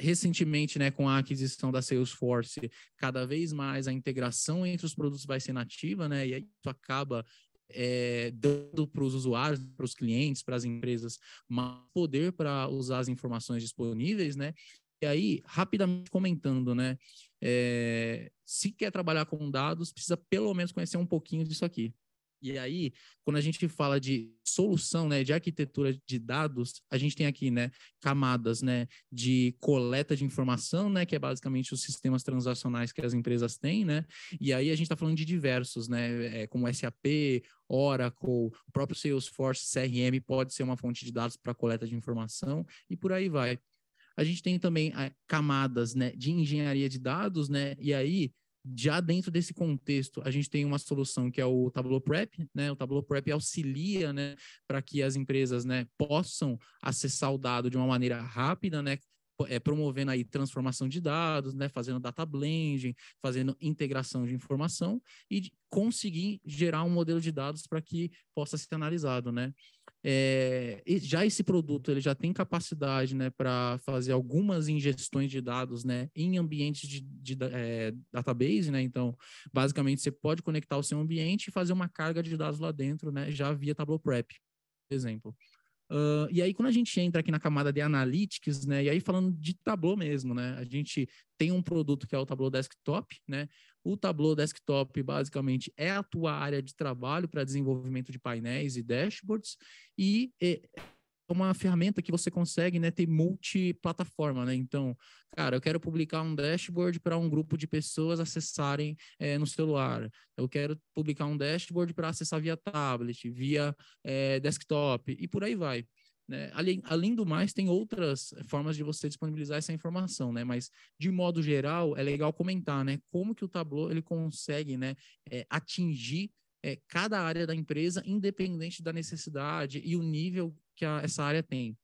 recentemente, né, com a aquisição da Salesforce, cada vez mais a integração entre os produtos vai ser nativa, né, e isso acaba é, dando para os usuários, para os clientes, para as empresas, mais poder para usar as informações disponíveis, né, e aí, rapidamente comentando, né? É, se quer trabalhar com dados, precisa pelo menos conhecer um pouquinho disso aqui. E aí, quando a gente fala de solução, né, de arquitetura de dados, a gente tem aqui, né, camadas, né, de coleta de informação, né, que é basicamente os sistemas transacionais que as empresas têm, né, e aí a gente está falando de diversos, né, é, como SAP, Oracle, o próprio Salesforce, CRM pode ser uma fonte de dados para coleta de informação e por aí vai. A gente tem também é, camadas né, de engenharia de dados, né? E aí, Já dentro desse contexto, a gente tem uma solução que é o Tableau Prep, né? O Tableau Prep auxilia, né, para que as empresas, né, possam acessar o dado de uma maneira rápida, né, é, promovendo aí transformação de dados, né, fazendo data blending, fazendo integração de informação e conseguir gerar um modelo de dados para que possa ser analisado, né? É, já esse produto ele já tem capacidade, né, para fazer algumas ingestões de dados, né, em ambientes de, de é, database, né? Então, basicamente você pode conectar o seu ambiente e fazer uma carga de dados lá dentro, né, já via Tableau Prep, por exemplo. Uh, e aí, quando a gente entra aqui na camada de analytics, né, e aí falando de Tableau mesmo, né, a gente tem um produto que é o Tableau Desktop, né, o Tableau Desktop basicamente é a tua área de trabalho para desenvolvimento de painéis e dashboards, e é uma ferramenta que você consegue né, ter multiplataforma, né? Então, cara, eu quero publicar um dashboard para um grupo de pessoas acessarem é, no celular. Eu quero publicar um dashboard para acessar via tablet, via é, desktop e por aí vai. Né? Além, além do mais, tem outras formas de você disponibilizar essa informação, né? Mas, de modo geral, é legal comentar, né? Como que o Tableau ele consegue né, é, atingir é, cada área da empresa, independente da necessidade e o nível que a, essa área tem.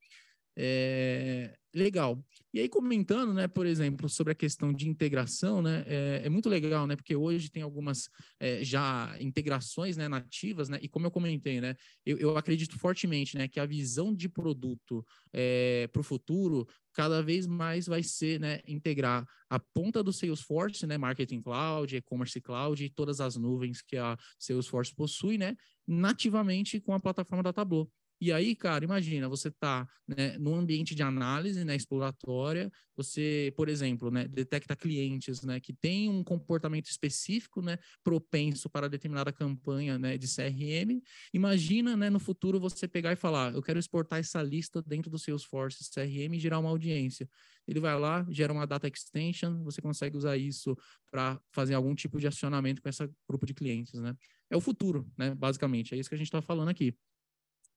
É, legal. E aí, comentando, né, por exemplo, sobre a questão de integração, né, é, é muito legal, né, porque hoje tem algumas é, já integrações, né, nativas, né, e como eu comentei, né, eu, eu acredito fortemente, né, que a visão de produto é, para o futuro cada vez mais vai ser, né, integrar a ponta do Salesforce, né, Marketing Cloud, E-commerce Cloud e todas as nuvens que a Salesforce possui, né, nativamente com a plataforma da Tableau. E aí, cara, imagina, você está né, num ambiente de análise né, exploratória, você, por exemplo, né, detecta clientes né, que têm um comportamento específico, né, propenso para determinada campanha né, de CRM. Imagina, né, no futuro, você pegar e falar, eu quero exportar essa lista dentro do Salesforce CRM e gerar uma audiência. Ele vai lá, gera uma data extension, você consegue usar isso para fazer algum tipo de acionamento com esse grupo de clientes, né? É o futuro, né? Basicamente, é isso que a gente está falando aqui.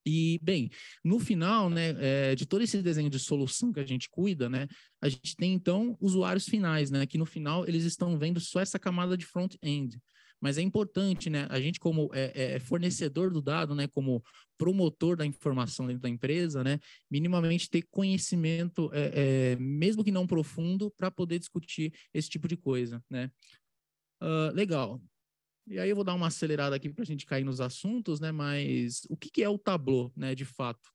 E, bem, no final, né, é, de todo esse desenho de solução que a gente cuida, né, a gente tem, então, usuários finais, né, que no final eles estão vendo só essa camada de front-end. Mas é importante, né, a gente como é, é, fornecedor do dado, né, como promotor da informação dentro da empresa, né, minimamente ter conhecimento, é, mesmo que não profundo, para poder discutir esse tipo de coisa, né. Uh, legal. E aí eu vou dar uma acelerada aqui para a gente cair nos assuntos, né? Mas o que, que é o Tableau, né? De fato,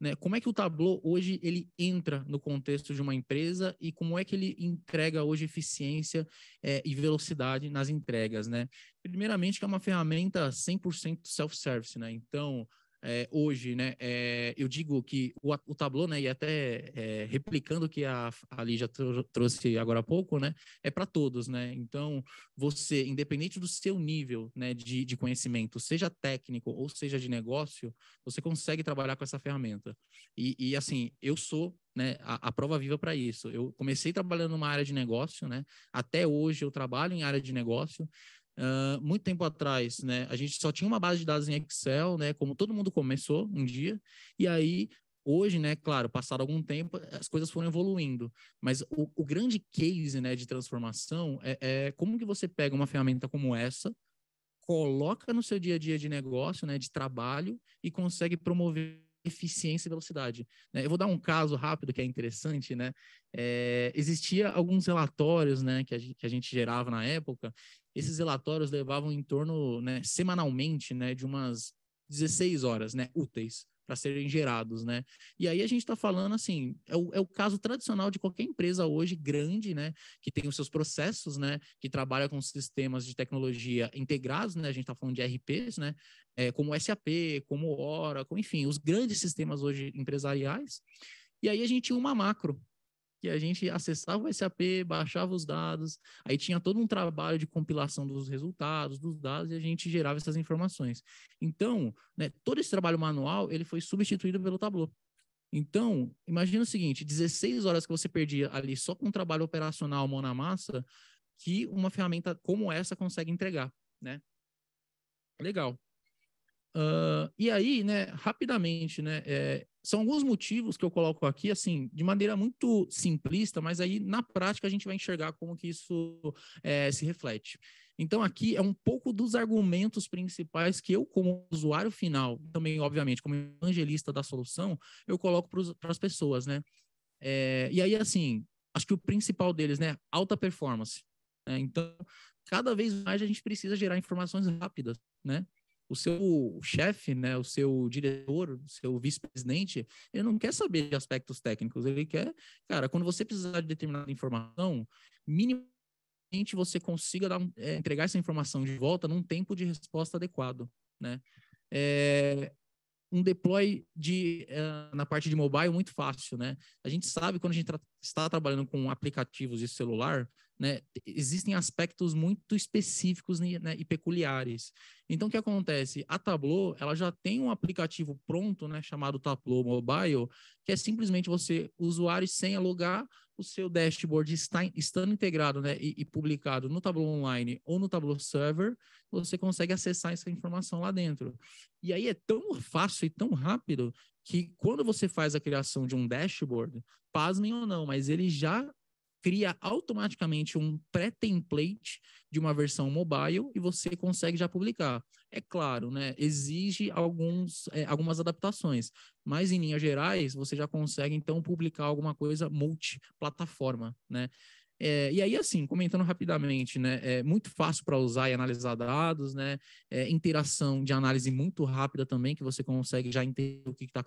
né? Como é que o Tableau hoje ele entra no contexto de uma empresa e como é que ele entrega hoje eficiência é, e velocidade nas entregas, né? Primeiramente, que é uma ferramenta 100% self-service, né? Então, é, hoje, né, é, eu digo que o, o Tableau, né, e até é, replicando o que a, a Lígia trouxe agora há pouco, né, é para todos, né, então você, independente do seu nível, né, de, de conhecimento, seja técnico ou seja de negócio, você consegue trabalhar com essa ferramenta. E, e assim, eu sou né, a, a, prova viva para isso. Eu comecei trabalhando numa área de negócio, né? Até hoje eu trabalho em área de negócio. Uh, muito tempo atrás, né, a gente só tinha uma base de dados em Excel, né, como todo mundo começou um dia, e aí hoje, né, claro, passado algum tempo, as coisas foram evoluindo, mas o, o grande case, né, de transformação é, é, como que você pega uma ferramenta como essa, coloca no seu dia a dia de negócio, né, de trabalho e consegue promover eficiência e velocidade. Né? Eu vou dar um caso rápido que é interessante, né? É, existia alguns relatórios, né, que a, gente, que a gente gerava na época. Esses relatórios levavam em torno, né, semanalmente, né, de umas 16 horas, né, úteis para serem gerados, né? E aí a gente está falando assim, é o, é o caso tradicional de qualquer empresa hoje grande, né? Que tem os seus processos, né? Que trabalha com sistemas de tecnologia integrados, né? A gente está falando de RPs, né? É, como SAP, como Oracle, enfim, os grandes sistemas hoje empresariais. E aí a gente tinha uma macro, que a gente acessava o SAP, baixava os dados, aí tinha todo um trabalho de compilação dos resultados, dos dados, e a gente gerava essas informações. Então, né, todo esse trabalho manual, ele foi substituído pelo Tableau. Então, imagina o seguinte, 16 horas que você perdia ali só com trabalho operacional mão na massa, que uma ferramenta como essa consegue entregar, né? Legal. Uh, e aí, né, rapidamente, né, é, são alguns motivos que eu coloco aqui, assim, de maneira muito simplista, mas aí na prática a gente vai enxergar como que isso é, se reflete. Então, aqui é um pouco dos argumentos principais que eu, como usuário final, também, obviamente, como evangelista da solução, eu coloco para as pessoas, né? É, e aí, assim, acho que o principal deles, né, alta performance. Né? Então, cada vez mais a gente precisa gerar informações rápidas, né? O seu chefe, né, o seu diretor, o seu vice-presidente, ele não quer saber de aspectos técnicos, ele quer, cara, quando você precisar de determinada informação, minimamente você consiga dar, é, entregar essa informação de volta num tempo de resposta adequado, né? É, um deploy de, uh, na parte de mobile muito fácil, né? A gente sabe quando a gente tra está trabalhando com aplicativos de celular, né, existem aspectos muito específicos né, e peculiares. Então, o que acontece? A Tableau, ela já tem um aplicativo pronto, né, chamado Tableau Mobile, que é simplesmente você, usuário sem alugar, o seu dashboard está, estando integrado né, e, e, publicado no Tableau Online ou no Tableau Server, você consegue acessar essa informação lá dentro. E aí é tão fácil e tão rápido que quando você faz a criação de um dashboard, pasmem ou não, mas ele já cria automaticamente um pré-template de uma versão mobile e você consegue já publicar. É claro, né? Exige alguns, é, algumas adaptações, mas em linhas gerais você já consegue então publicar alguma coisa multiplataforma, né? É, e aí, assim, comentando rapidamente, né, é muito fácil para usar e analisar dados, né, é, interação de análise muito rápida também, que você consegue já entender o que está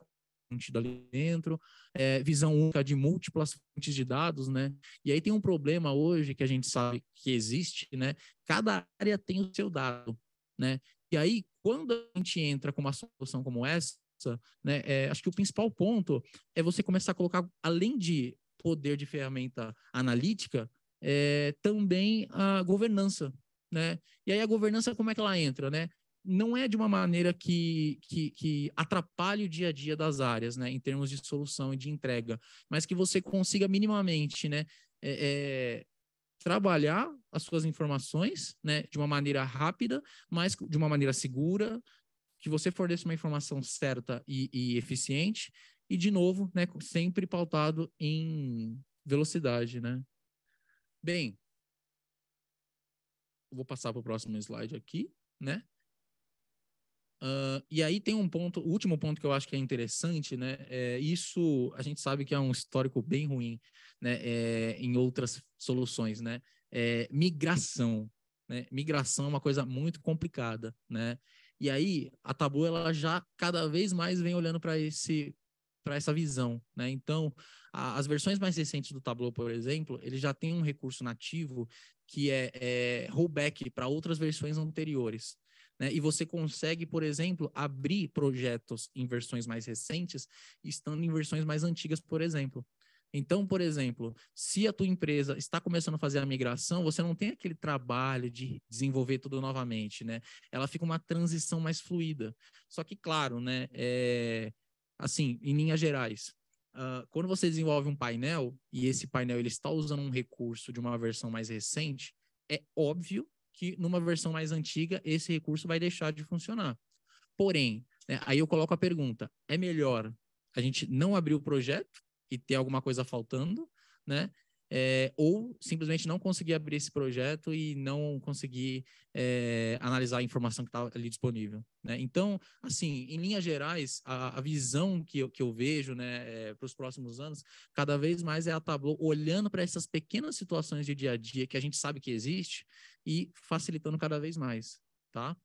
contido ali dentro, é, visão única de múltiplas fontes de dados, né? E aí tem um problema hoje que a gente sabe que existe, né? Cada área tem o seu dado, né? E aí, quando a gente entra com uma solução como essa, né? É, acho que o principal ponto é você começar a colocar, além de poder de ferramenta analítica, é, também a governança, né? E aí a governança, como é que ela entra, né? Não é de uma maneira que, que, que, atrapalhe o dia a dia das áreas, né, em termos de solução e de entrega, mas que você consiga minimamente, né, é, é, trabalhar as suas informações, né, de uma maneira rápida, mas de uma maneira segura, que você forneça uma informação certa e, e eficiente, e de novo, né, sempre pautado em velocidade, né. Bem, vou passar para o próximo slide aqui, né? Uh, e aí tem um ponto, o último ponto que eu acho que é interessante, né? É, isso a gente sabe que é um histórico bem ruim, né? É, em outras soluções, né? É, migração, né? Migração é uma coisa muito complicada, né? E aí a Tabu ela já cada vez mais vem olhando para esse para essa visão, né? Então, a, as versões mais recentes do Tableau, por exemplo, ele já tem um recurso nativo que é, é rollback para outras versões anteriores. Né? E você consegue, por exemplo, abrir projetos em versões mais recentes, estando em versões mais antigas, por exemplo. Então, por exemplo, se a tua empresa está começando a fazer a migração, você não tem aquele trabalho de desenvolver tudo novamente, né? Ela fica uma transição mais fluida. Só que, claro, né? É, assim, em linhas gerais, uh, quando você desenvolve um painel e esse painel ele está usando um recurso de uma versão mais recente, é óbvio que numa versão mais antiga esse recurso vai deixar de funcionar. Porém, né, aí eu coloco a pergunta: é melhor a gente não abrir o projeto e ter alguma coisa faltando, né? É, ou simplesmente não conseguir abrir esse projeto e não conseguir é, analisar a informação que está ali disponível. Né? Então, assim, em linhas gerais, a, a visão que eu, que eu vejo né, é, para os próximos anos, cada vez mais é a Tableau olhando para essas pequenas situações de dia a dia que a gente sabe que existe e facilitando cada vez mais, tá?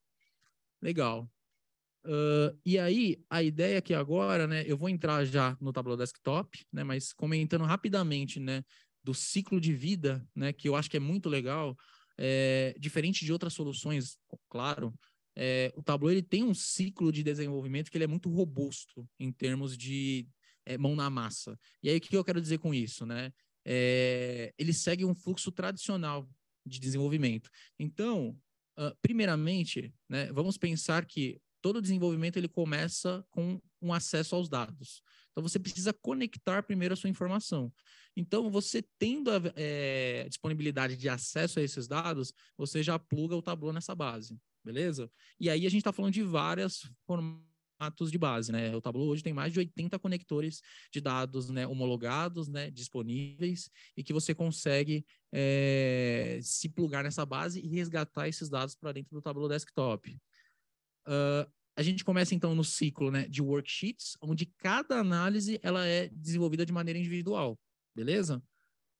Legal. Uh, e aí, a ideia aqui agora, né, eu vou entrar já no Tableau Desktop, né, mas comentando rapidamente, né, do ciclo de vida, né, que eu acho que é muito legal, é, diferente de outras soluções, claro, é, o Tableau ele tem um ciclo de desenvolvimento que ele é muito robusto em termos de é, mão na massa. E aí, o que eu quero dizer com isso, né? É, ele segue um fluxo tradicional de desenvolvimento. Então, uh, primeiramente, né, vamos pensar que todo desenvolvimento ele começa com um acesso aos dados. Então, você precisa conectar primeiro a sua informação. Então, você tendo a é, disponibilidade de acesso a esses dados, você já pluga o Tableau nessa base. beleza? E aí a gente está falando de várias formatos de base, né? O Tableau hoje tem mais de 80 conectores de dados, né, homologados, né, disponíveis e que você consegue é, se plugar nessa base e resgatar esses dados para dentro do Tableau Desktop. Uh, a gente começa então no ciclo né, de worksheets, onde cada análise ela é desenvolvida de maneira individual, beleza?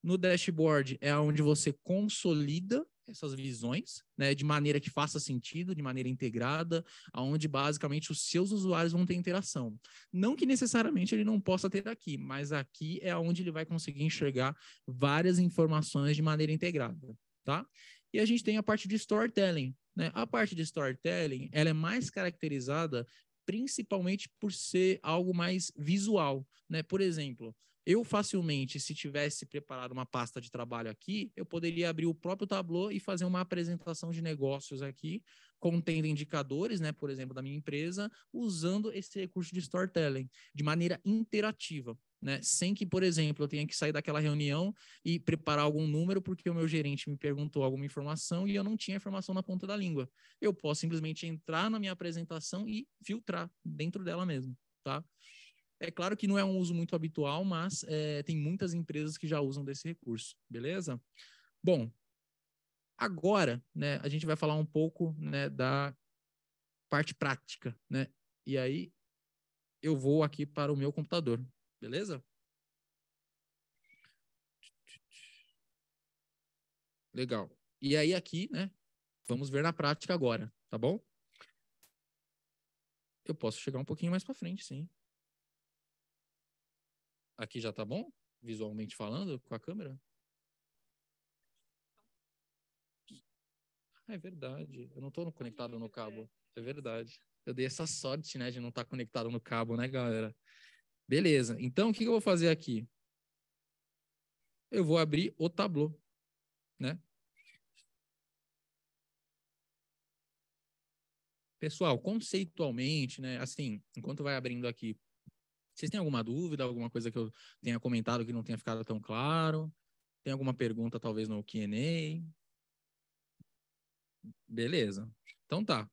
No dashboard é onde você consolida essas visões, né, de maneira que faça sentido, de maneira integrada, aonde basicamente os seus usuários vão ter interação. Não que necessariamente ele não possa ter aqui, mas aqui é onde ele vai conseguir enxergar várias informações de maneira integrada, tá? E a gente tem a parte de storytelling, né? A parte de storytelling, ela é mais caracterizada principalmente por ser algo mais visual, né? Por exemplo, eu facilmente, se tivesse preparado uma pasta de trabalho aqui, eu poderia abrir o próprio Tableau e fazer uma apresentação de negócios aqui, contendo indicadores, né, por exemplo, da minha empresa, usando esse recurso de storytelling de maneira interativa, né, sem que, por exemplo, eu tenha que sair daquela reunião e preparar algum número porque o meu gerente me perguntou alguma informação e eu não tinha informação na ponta da língua. Eu posso simplesmente entrar na minha apresentação e filtrar dentro dela mesmo, tá? É claro que não é um uso muito habitual, mas é, tem muitas empresas que já usam desse recurso, beleza? Bom, agora, né, a gente vai falar um pouco, né, da parte prática, né? E aí eu vou aqui para o meu computador, beleza? Legal. E aí aqui, né, vamos ver na prática agora, tá bom? Eu posso chegar um pouquinho mais para frente, sim. Aqui já tá bom? Visualmente falando, com a câmera? Ah, é verdade. Eu não tô conectado no cabo. É verdade. Eu dei essa sorte, né, de não estar tá conectado no cabo, né, galera? Beleza. Então, o que eu vou fazer aqui? Eu vou abrir o Tableau, né? Pessoal, conceitualmente, né, assim, enquanto vai abrindo aqui vocês têm alguma dúvida, alguma coisa que eu tenha comentado que não tenha ficado tão claro? Tem alguma pergunta, talvez, no Q&A? Beleza. Então tá.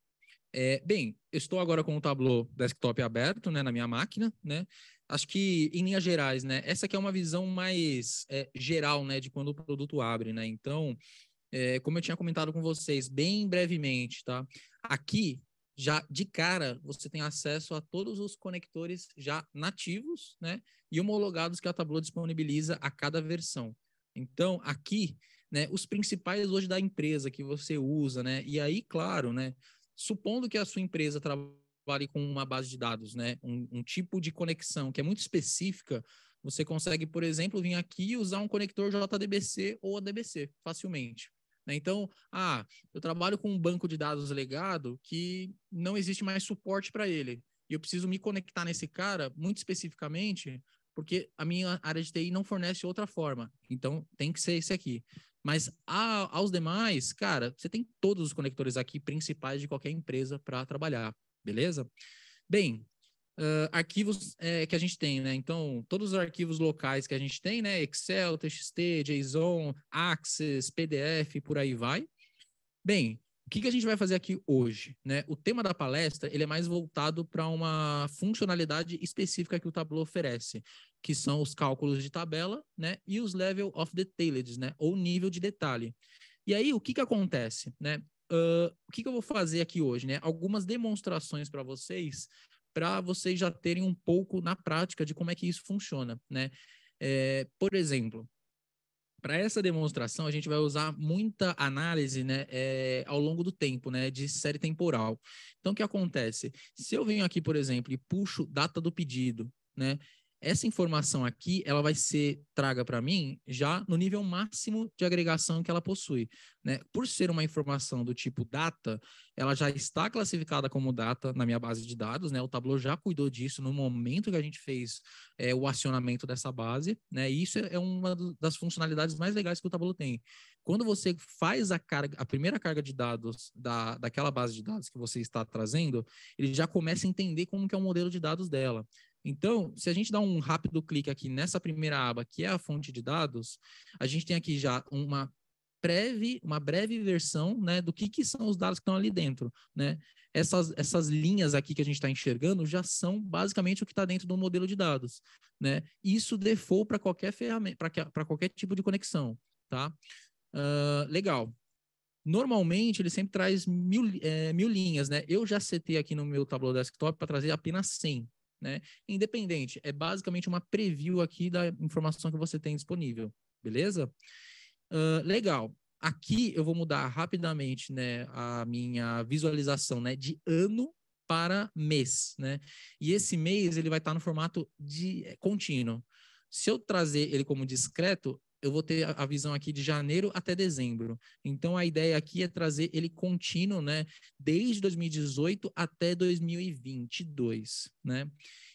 É, bem, eu estou agora com o Tableau Desktop aberto, né, na minha máquina, né? Acho que, em linhas gerais, né, essa aqui é uma visão mais é, geral, né, de quando o produto abre, né? Então, é, como eu tinha comentado com vocês, bem brevemente, tá? Aqui já de cara você tem acesso a todos os conectores já nativos, né, e homologados que a Tableau disponibiliza a cada versão. Então, aqui, né, os principais hoje da empresa que você usa, né, e aí, claro, né, supondo que a sua empresa trabalhe com uma base de dados, né, um, um tipo de conexão que é muito específica, você consegue, por exemplo, vir aqui e usar um conector JDBC ou ADBC facilmente. Né? Então, ah, eu trabalho com um banco de dados legado que não existe mais suporte para ele. E eu preciso me conectar nesse cara muito especificamente, porque a minha área de TI não fornece outra forma. Então, tem que ser esse aqui. Mas a, aos demais, cara, você tem todos os conectores aqui principais de qualquer empresa para trabalhar, beleza? Bem, uh, arquivos é, que a gente tem, né? Então, todos os arquivos locais que a gente tem, né? Excel, TXT, JSON, Access, PDF, por aí vai. Bem, o que, que a gente vai fazer aqui hoje? Né? O tema da palestra ele é mais voltado para uma funcionalidade específica que o Tableau oferece, que são os cálculos de tabela né? e os level of detailed, né? ou nível de detalhe. E aí, o que, que acontece? Né? O que, que eu vou fazer aqui hoje? Né? Algumas demonstrações para vocês para vocês já terem um pouco na prática de como é que isso funciona, né? É, por exemplo, para essa demonstração a gente vai usar muita análise, né, é, ao longo do tempo, né, de série temporal. Então, o que acontece? Se eu venho aqui, por exemplo, e puxo data do pedido, né, essa informação aqui, ela vai ser traga para mim já no nível máximo de agregação que ela possui. Né? Por ser uma informação do tipo data, ela já está classificada como data na minha base de dados, né? O Tableau já cuidou disso no momento que a gente fez é, o acionamento dessa base, né? E isso é uma das funcionalidades mais legais que o Tableau tem. Quando você faz a carga, a primeira carga de dados da, daquela base de dados que você está trazendo, ele já começa a entender como que é o modelo de dados dela. Então, se a gente dá um rápido clique aqui nessa primeira aba, que é a fonte de dados, a gente tem aqui já uma breve, uma breve versão né, do que, que são os dados que estão ali dentro. Né? Essas, essas linhas aqui que a gente está enxergando já são basicamente o que está dentro do modelo de dados. Né? Isso default para qualquer ferramenta, para qualquer tipo de conexão. Tá? Uh, legal. Normalmente ele sempre traz mil, é, mil linhas, né? Eu já setei aqui no meu Tableau Desktop para trazer apenas 100, né? Independente, é basicamente uma preview aqui da informação que você tem disponível, beleza? Uh, legal. Aqui eu vou mudar rapidamente, né, a minha visualização, né, de ano para mês, né? E esse mês ele vai estar no formato de é, contínuo. Se eu trazer ele como discreto, eu vou ter a visão aqui de janeiro até dezembro. Então a ideia aqui é trazer ele contínuo, né, desde 2018 até 2022, né?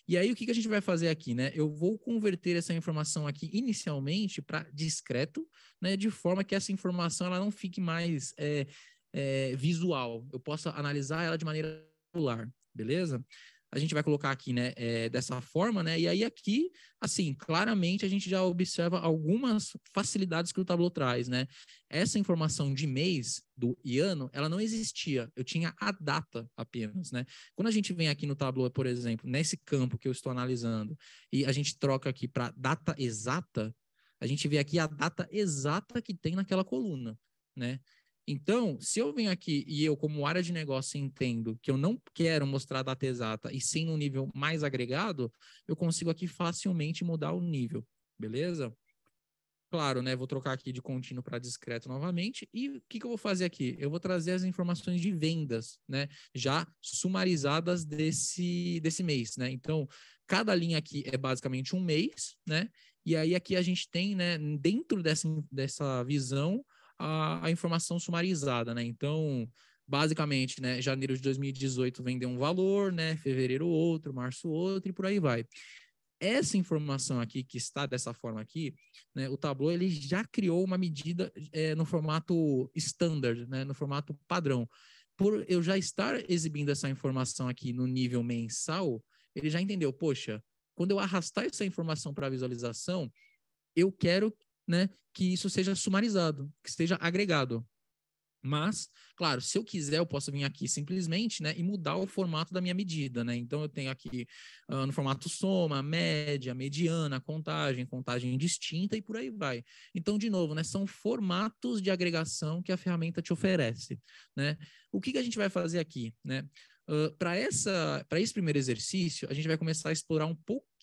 E aí o que, que a gente vai fazer aqui, né? Eu vou converter essa informação aqui inicialmente para discreto, né, de forma que essa informação ela não fique mais é, é, visual. Eu possa analisar ela de maneira celular, beleza? A gente vai colocar aqui, né, é, dessa forma, né, e aí aqui, assim, claramente a gente já observa algumas facilidades que o Tableau traz, né. Essa informação de mês do e ano, ela não existia, eu tinha a data apenas, né. Quando a gente vem aqui no Tableau, por exemplo, nesse campo que eu estou analisando, e a gente troca aqui para data exata, a gente vê aqui a data exata que tem naquela coluna, né? Então, se eu venho aqui e eu, como área de negócio, entendo que eu não quero mostrar a data exata e sim no nível mais agregado, eu consigo aqui facilmente mudar o nível, beleza? Claro, né? Vou trocar aqui de contínuo para discreto novamente. E o que, que eu vou fazer aqui? Eu vou trazer as informações de vendas, né? Já sumarizadas desse, desse mês, né? Então, cada linha aqui é basicamente um mês, né? E aí aqui a gente tem, né, dentro dessa, dessa visão, a, a informação sumarizada, né? Então, basicamente, né, janeiro de 2018 vendeu um valor, né, fevereiro outro, março outro e por aí vai. Essa informação aqui que está dessa forma aqui, né, o Tableau ele já criou uma medida é, no formato standard, né, no formato padrão. Por eu já estar exibindo essa informação aqui no nível mensal, ele já entendeu, poxa, quando eu arrastar essa informação para visualização, eu quero né, que isso seja sumarizado, que seja agregado. Mas, claro, se eu quiser, eu posso vir aqui simplesmente, né, e mudar o formato da minha medida, né? Então eu tenho aqui uh, no formato soma, média, mediana, contagem, contagem distinta e por aí vai. Então, de novo, né, são formatos de agregação que a ferramenta te oferece, né? O que, que a gente vai fazer aqui, né? Uh, para esse primeiro exercício, a gente vai começar a explorar um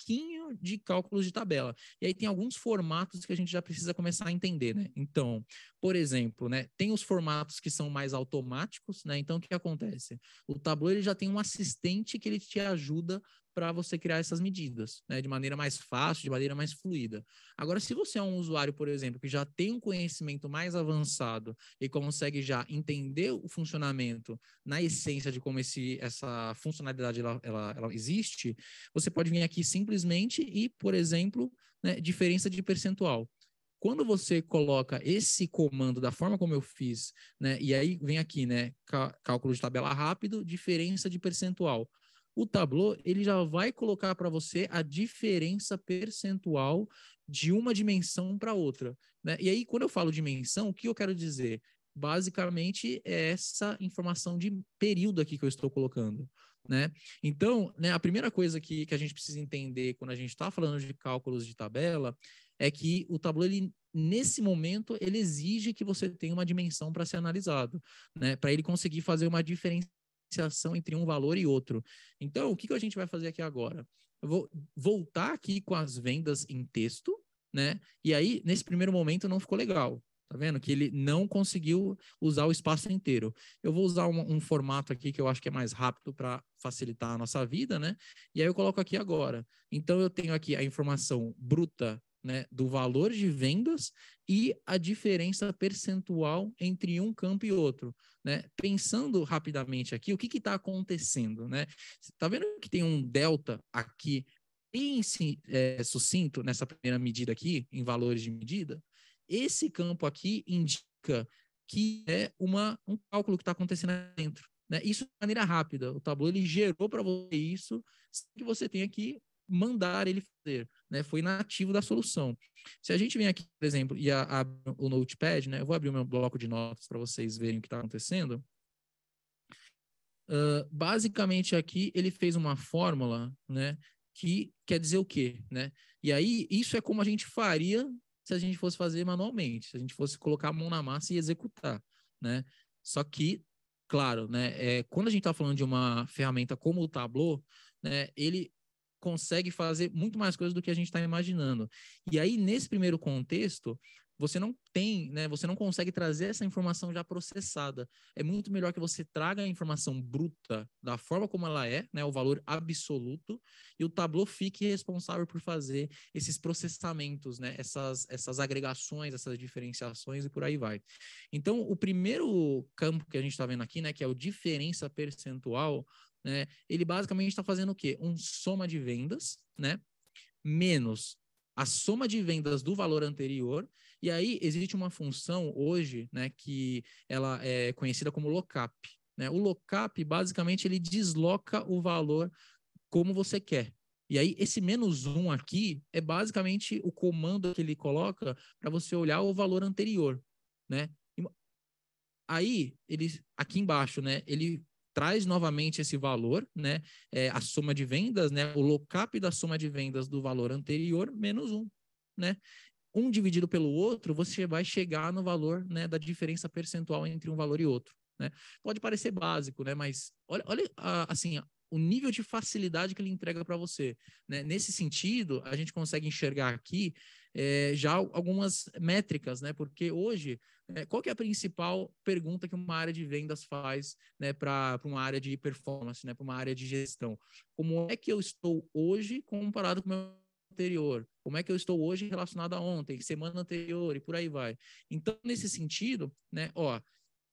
pouquinho de cálculos de tabela. E aí tem alguns formatos que a gente já precisa começar a entender, né? Então, por exemplo, né, tem os formatos que são mais automáticos, né? Então, o que acontece? O Tableau ele já tem um assistente que ele te ajuda para você criar essas medidas, né, de maneira mais fácil, de maneira mais fluida. Agora, se você é um usuário, por exemplo, que já tem um conhecimento mais avançado e consegue já entender o funcionamento na essência de como esse, essa funcionalidade ela, ela, ela existe, você pode vir aqui simplesmente e, por exemplo, né, diferença de percentual quando você coloca esse comando da forma como eu fiz, né, e aí vem aqui, né, cálculo de tabela rápido, diferença de percentual o Tableau ele já vai colocar para você a diferença percentual de uma dimensão para outra. Né? E aí, quando eu falo dimensão, o que eu quero dizer? Basicamente, é essa informação de período aqui que eu estou colocando. Né? Então, né, a primeira coisa que, que a gente precisa entender quando a gente está falando de cálculos de tabela é que o Tableau, ele, nesse momento, ele exige que você tenha uma dimensão para ser analisado, né? para ele conseguir fazer uma diferenciação entre um valor e outro. Então, o que, que a gente vai fazer aqui agora? Eu vou voltar aqui com as vendas em texto, né? E aí, nesse primeiro momento, não ficou legal. Tá vendo? Que ele não conseguiu usar o espaço inteiro. Eu vou usar um, um formato aqui que eu acho que é mais rápido para facilitar a nossa vida, né? E aí eu coloco aqui agora. Então eu tenho aqui a informação bruta né, do valor de vendas e a diferença percentual entre um campo e outro. Né? Pensando rapidamente aqui, o que está acontecendo? Né? Está vendo que tem um delta aqui em é, sucinto nessa primeira medida aqui, em valores de medida? Esse campo aqui indica que é uma, um cálculo que está acontecendo dentro. Né? Isso de maneira rápida. O Tableau ele gerou para você isso, que você tenha que mandar ele fazer, né? Foi nativo da solução. Se a gente vem aqui, por exemplo, e abre o Notepad, né? Eu vou abrir o meu bloco de notas para vocês verem o que está acontecendo. Uh, basicamente aqui ele fez uma fórmula, né? Que quer dizer o quê, né? E aí isso é como a gente faria se a gente fosse fazer manualmente, se a gente fosse colocar a mão na massa e executar, né? Só que, claro, né? É, quando a gente está falando de uma ferramenta como o Tableau, né? Ele consegue fazer muito mais coisas do que a gente está imaginando. E aí, nesse primeiro contexto, você não tem, né, você não consegue trazer essa informação já processada. É muito melhor que você traga a informação bruta da forma como ela é, né, o valor absoluto, e o Tableau fique responsável por fazer esses processamentos, né, essas, essas agregações, essas diferenciações e por aí vai. Então, o primeiro campo que a gente está vendo aqui, né, que é o diferença percentual, né, ele basicamente está fazendo o quê? Um soma de vendas, né, menos a soma de vendas do valor anterior e aí existe uma função hoje, né, que ela é conhecida como lookup. Né? O lookup, basicamente, ele desloca o valor como você quer. E aí, esse menos um aqui é basicamente o comando que ele coloca para você olhar o valor anterior, né? Aí, ele, aqui embaixo, né, ele traz novamente esse valor, né, é, a soma de vendas, né, o lookup da soma de vendas do valor anterior menos um, né? Um dividido pelo outro, você vai chegar no valor né, da diferença percentual entre um valor e outro. Né? Pode parecer básico, né? mas olha, olha assim, o nível de facilidade que ele entrega para você. Né? Nesse sentido, a gente consegue enxergar aqui é, já algumas métricas, né? porque hoje, é, qual que é a principal pergunta que uma área de vendas faz né, para uma área de performance, né, para uma área de gestão? Como é que eu estou hoje comparado com o meu anterior? Como é que eu estou hoje relacionado a ontem, semana anterior e por aí vai. Então, nesse sentido, né, ó,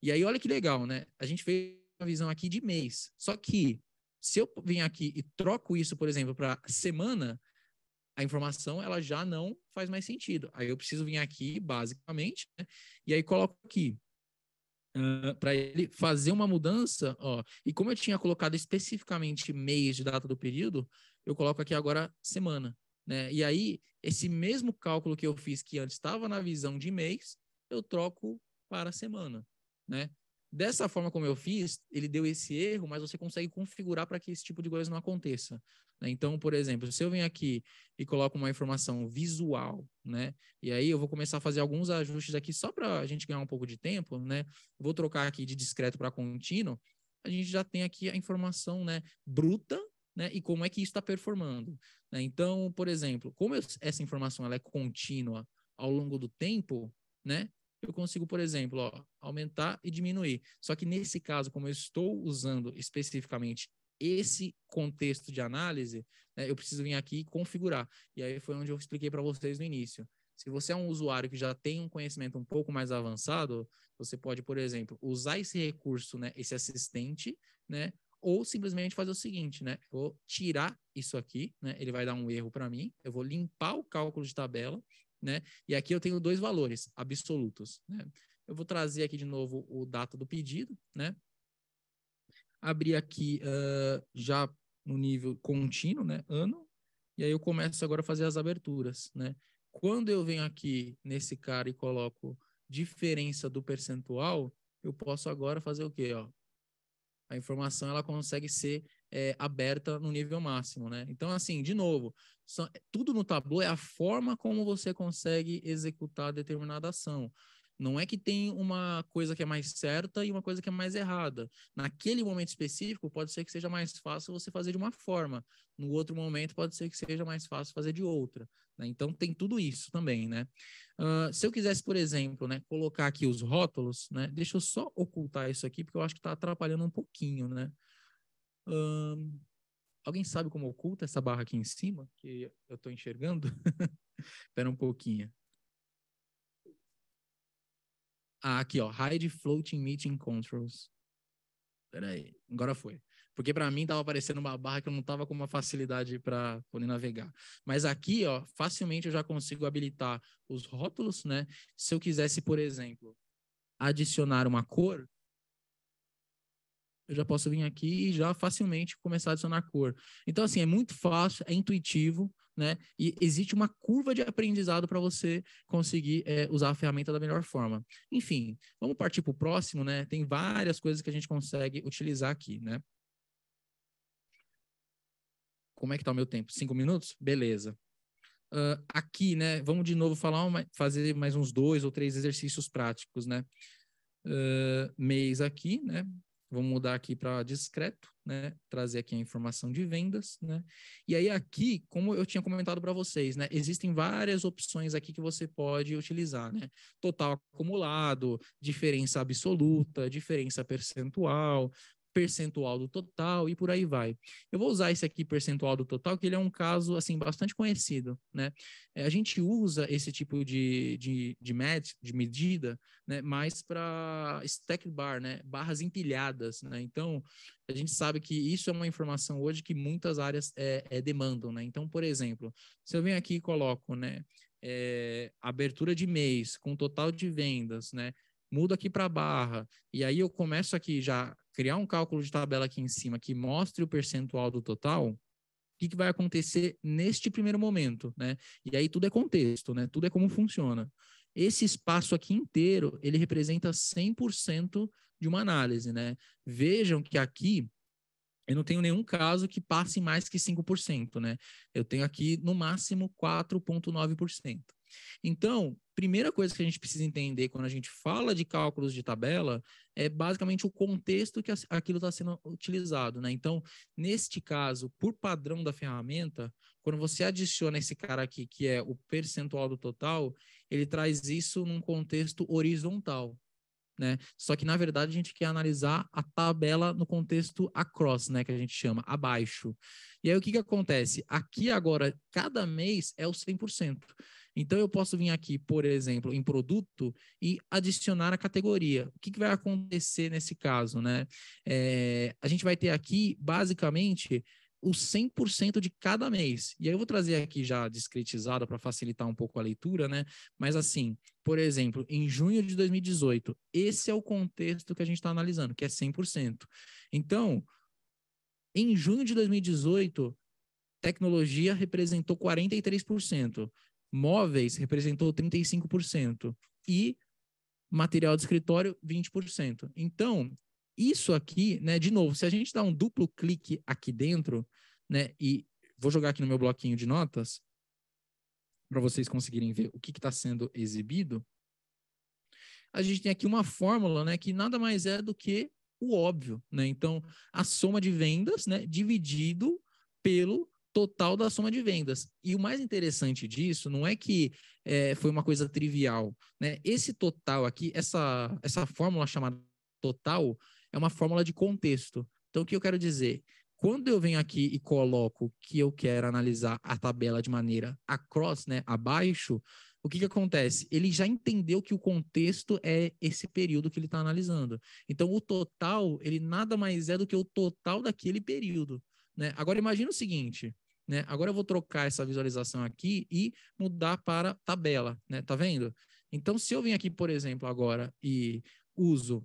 e aí olha que legal, né? A gente fez uma visão aqui de mês. Só que se eu venho aqui e troco isso, por exemplo, para semana, a informação ela já não faz mais sentido. Aí eu preciso vir aqui, basicamente, né? e aí coloco aqui uh, para ele fazer uma mudança, ó. E como eu tinha colocado especificamente mês de data do período, eu coloco aqui agora semana. Né? E aí, esse mesmo cálculo que eu fiz que antes estava na visão de mês, eu troco para semana. Né? Dessa forma como eu fiz, ele deu esse erro, mas você consegue configurar para que esse tipo de coisa não aconteça. Né? Então, por exemplo, se eu venho aqui e coloco uma informação visual, né? E aí eu vou começar a fazer alguns ajustes aqui só para a gente ganhar um pouco de tempo, né? Vou trocar aqui de discreto para contínuo. A gente já tem aqui a informação, né, bruta né, e como é que isso está performando. Né? Então, por exemplo, como eu, essa informação ela é contínua ao longo do tempo, né, eu consigo, por exemplo, ó, aumentar e diminuir. Só que nesse caso, como eu estou usando especificamente esse contexto de análise, né, eu preciso vir aqui e configurar. E aí foi onde eu expliquei para vocês no início. Se você é um usuário que já tem um conhecimento um pouco mais avançado, você pode, por exemplo, usar esse recurso, né, esse assistente, né, ou simplesmente fazer o seguinte, né? vou tirar isso aqui, né? Ele vai dar um erro para mim, eu vou limpar o cálculo de tabela, né? E aqui eu tenho dois valores absolutos, né? Eu vou trazer aqui de novo o data do pedido, né? Abrir aqui uh, já no nível contínuo, né? Ano. E aí eu começo agora a fazer as aberturas, né? Quando eu venho aqui nesse cara e coloco diferença do percentual, eu posso agora fazer o quê? Ó? A informação ela consegue ser é, aberta no nível máximo, né? Então, assim, de novo, só, tudo no Tableau é a forma como você consegue executar determinada ação. Não é que tem uma coisa que é mais certa e uma coisa que é mais errada. Naquele momento específico, pode ser que seja mais fácil você fazer de uma forma. No outro momento, pode ser que seja mais fácil fazer de outra. Né? Então, tem tudo isso também, né? Uh, se eu quisesse, por exemplo, né, colocar aqui os rótulos, né? Deixa eu só ocultar isso aqui, porque eu acho que está atrapalhando um pouquinho, né? Uh, alguém sabe como oculta essa barra aqui em cima, que eu estou enxergando? Espera um pouquinho. Ah, aqui, ó, Hide Floating Meeting Controls. Peraí, agora foi. Porque para mim tava aparecendo uma barra que eu não tava com uma facilidade para poder navegar. Mas aqui, ó, facilmente eu já consigo habilitar os rótulos, né? Se eu quisesse, por exemplo, adicionar uma cor, eu já posso vir aqui e já facilmente começar a adicionar cor. Então, assim, é muito fácil, é intuitivo, né? E existe uma curva de aprendizado para você conseguir é, usar a ferramenta da melhor forma. Enfim, vamos partir para o próximo, né? Tem várias coisas que a gente consegue utilizar aqui, né? Como é que tá o meu tempo? Cinco minutos? Beleza. Uh, aqui, né? Vamos de novo falar, uma, fazer mais uns dois ou três exercícios práticos, né? Uh, mês aqui, né? Vamos mudar aqui para discreto, né? Trazer aqui a informação de vendas, né? E aí aqui, como eu tinha comentado para vocês, né? Existem várias opções aqui que você pode utilizar, né? Total acumulado, diferença absoluta, diferença percentual, percentual do total e por aí vai. Eu vou usar esse aqui, percentual do total, que ele é um caso, assim, bastante conhecido, né? É, a gente usa esse tipo de, de, de, med, de medida, né, mais para stack bar, né? Barras empilhadas, né? Então, a gente sabe que isso é uma informação hoje que muitas áreas é, é demandam, né? Então, por exemplo, se eu venho aqui e coloco, né, é, abertura de mês com total de vendas, né? mudo aqui para barra, e aí eu começo aqui já criar um cálculo de tabela aqui em cima que mostre o percentual do total, o que, que vai acontecer neste primeiro momento, né? E aí tudo é contexto, né? Tudo é como funciona. Esse espaço aqui inteiro, ele representa 100% de uma análise, né? Vejam que aqui eu não tenho nenhum caso que passe mais que 5%, né? Eu tenho aqui no máximo 4,9%. Então, primeira coisa que a gente precisa entender quando a gente fala de cálculos de tabela é basicamente o contexto que aquilo está sendo utilizado, né? Então, neste caso, por padrão da ferramenta, quando você adiciona esse cara aqui, que é o percentual do total, ele traz isso num contexto horizontal. Né? Só que, na verdade, a gente quer analisar a tabela no contexto across, né? Que a gente chama, abaixo. E aí, o que, que acontece? Aqui, agora, cada mês é o 100%. Então, eu posso vir aqui, por exemplo, em produto e adicionar a categoria. O que, que vai acontecer nesse caso, né? É, a gente vai ter aqui, basicamente, o 100% de cada mês. E aí eu vou trazer aqui já discretizado para facilitar um pouco a leitura, né? Mas assim, por exemplo, em junho de 2018, esse é o contexto que a gente está analisando, que é 100%. Então, em junho de 2018, tecnologia representou 43%, móveis representou 35% e material de escritório 20%. Então, isso aqui, né, de novo, se a gente dá um duplo clique aqui dentro, né, e vou jogar aqui no meu bloquinho de notas para vocês conseguirem ver o que está sendo exibido, a gente tem aqui uma fórmula, né, que nada mais é do que o óbvio, né? Então, a soma de vendas, né, dividido pelo total da soma de vendas. E o mais interessante disso não é que é, foi uma coisa trivial, né? Esse total aqui, essa, essa fórmula chamada total, é uma fórmula de contexto. Então, o que eu quero dizer? Quando eu venho aqui e coloco que eu quero analisar a tabela de maneira across, né, abaixo, o que, que acontece? Ele já entendeu que o contexto é esse período que ele está analisando. Então, o total, ele nada mais é do que o total daquele período. Né? Agora, imagine o seguinte, né? Agora eu vou trocar essa visualização aqui e mudar para tabela, né? Tá vendo? Então, se eu vim aqui, por exemplo, agora e uso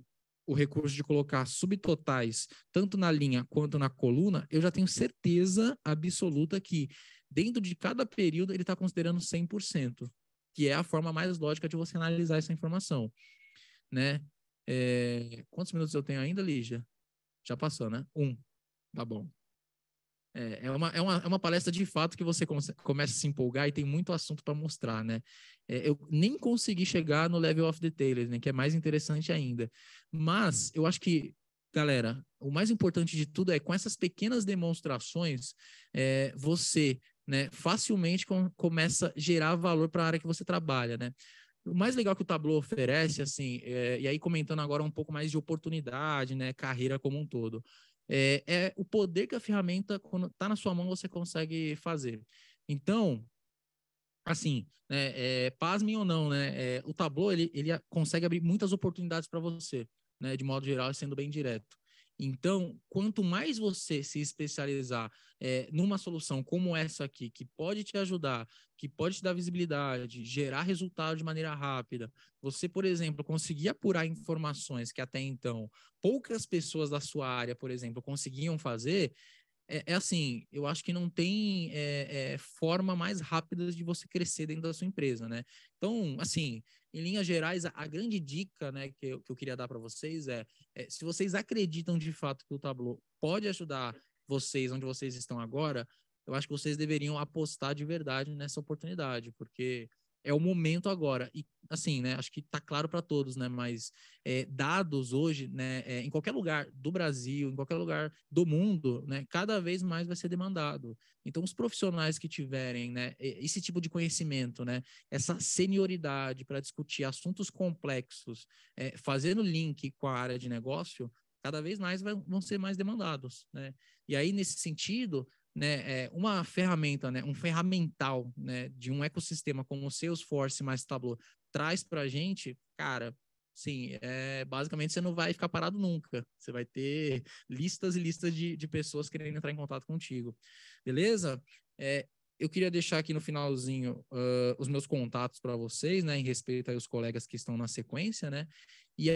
o recurso de colocar subtotais tanto na linha quanto na coluna, eu já tenho certeza absoluta que dentro de cada período ele está considerando 100%, que é a forma mais lógica de você analisar essa informação, né? É... Quantos minutos eu tenho ainda, Lígia? Já passou, né? Um. Tá bom. É, é, uma, é, uma, é uma palestra de fato que você começa a se empolgar e tem muito assunto para mostrar, né? É, eu nem consegui chegar no level of details, né? Que é mais interessante ainda. Mas eu acho que, galera, o mais importante de tudo é com essas pequenas demonstrações, é, você né, facilmente com, começa a gerar valor para a área que você trabalha, né? O mais legal que o Tableau oferece, assim, é, e aí comentando agora um pouco mais de oportunidade, né, carreira como um todo, é, é o poder que a ferramenta, quando está na sua mão, você consegue fazer. Então, assim, né, é, pasmem ou não, né, é, o Tableau ele, ele consegue abrir muitas oportunidades para você, né, de modo geral, sendo bem direto. Então, quanto mais você se especializar é, numa solução como essa aqui, que pode te ajudar, que pode te dar visibilidade, gerar resultado de maneira rápida, você, por exemplo, conseguir apurar informações que até então poucas pessoas da sua área, por exemplo, conseguiam fazer, é, é, assim, eu acho que não tem é, é, forma mais rápida de você crescer dentro da sua empresa, né? Então, assim, em linhas gerais, a, grande dica, né, que eu, que eu queria dar para vocês é, é, se vocês acreditam de fato que o Tableau pode ajudar vocês onde vocês estão agora, eu acho que vocês deveriam apostar de verdade nessa oportunidade, porque é o momento agora. E assim, né? Acho que está claro para todos, né? Mas é, dados hoje, né? É, em qualquer lugar do Brasil, em qualquer lugar do mundo, né? Cada vez mais vai ser demandado. Então, os profissionais que tiverem, né? Esse tipo de conhecimento, né? Essa senioridade para discutir assuntos complexos, é, fazendo link com a área de negócio, cada vez mais vão ser mais demandados, né? E aí, nesse sentido, né, é, uma ferramenta, né, um ferramental, né, de um ecossistema como o Salesforce mais Tableau traz para a gente, cara, sim, é, basicamente você não vai ficar parado nunca. Você vai ter listas e listas de, de pessoas querendo entrar em contato contigo. Beleza? É, eu queria deixar aqui no finalzinho uh, os meus contatos para vocês, né, em respeito aos colegas que estão na sequência, né? E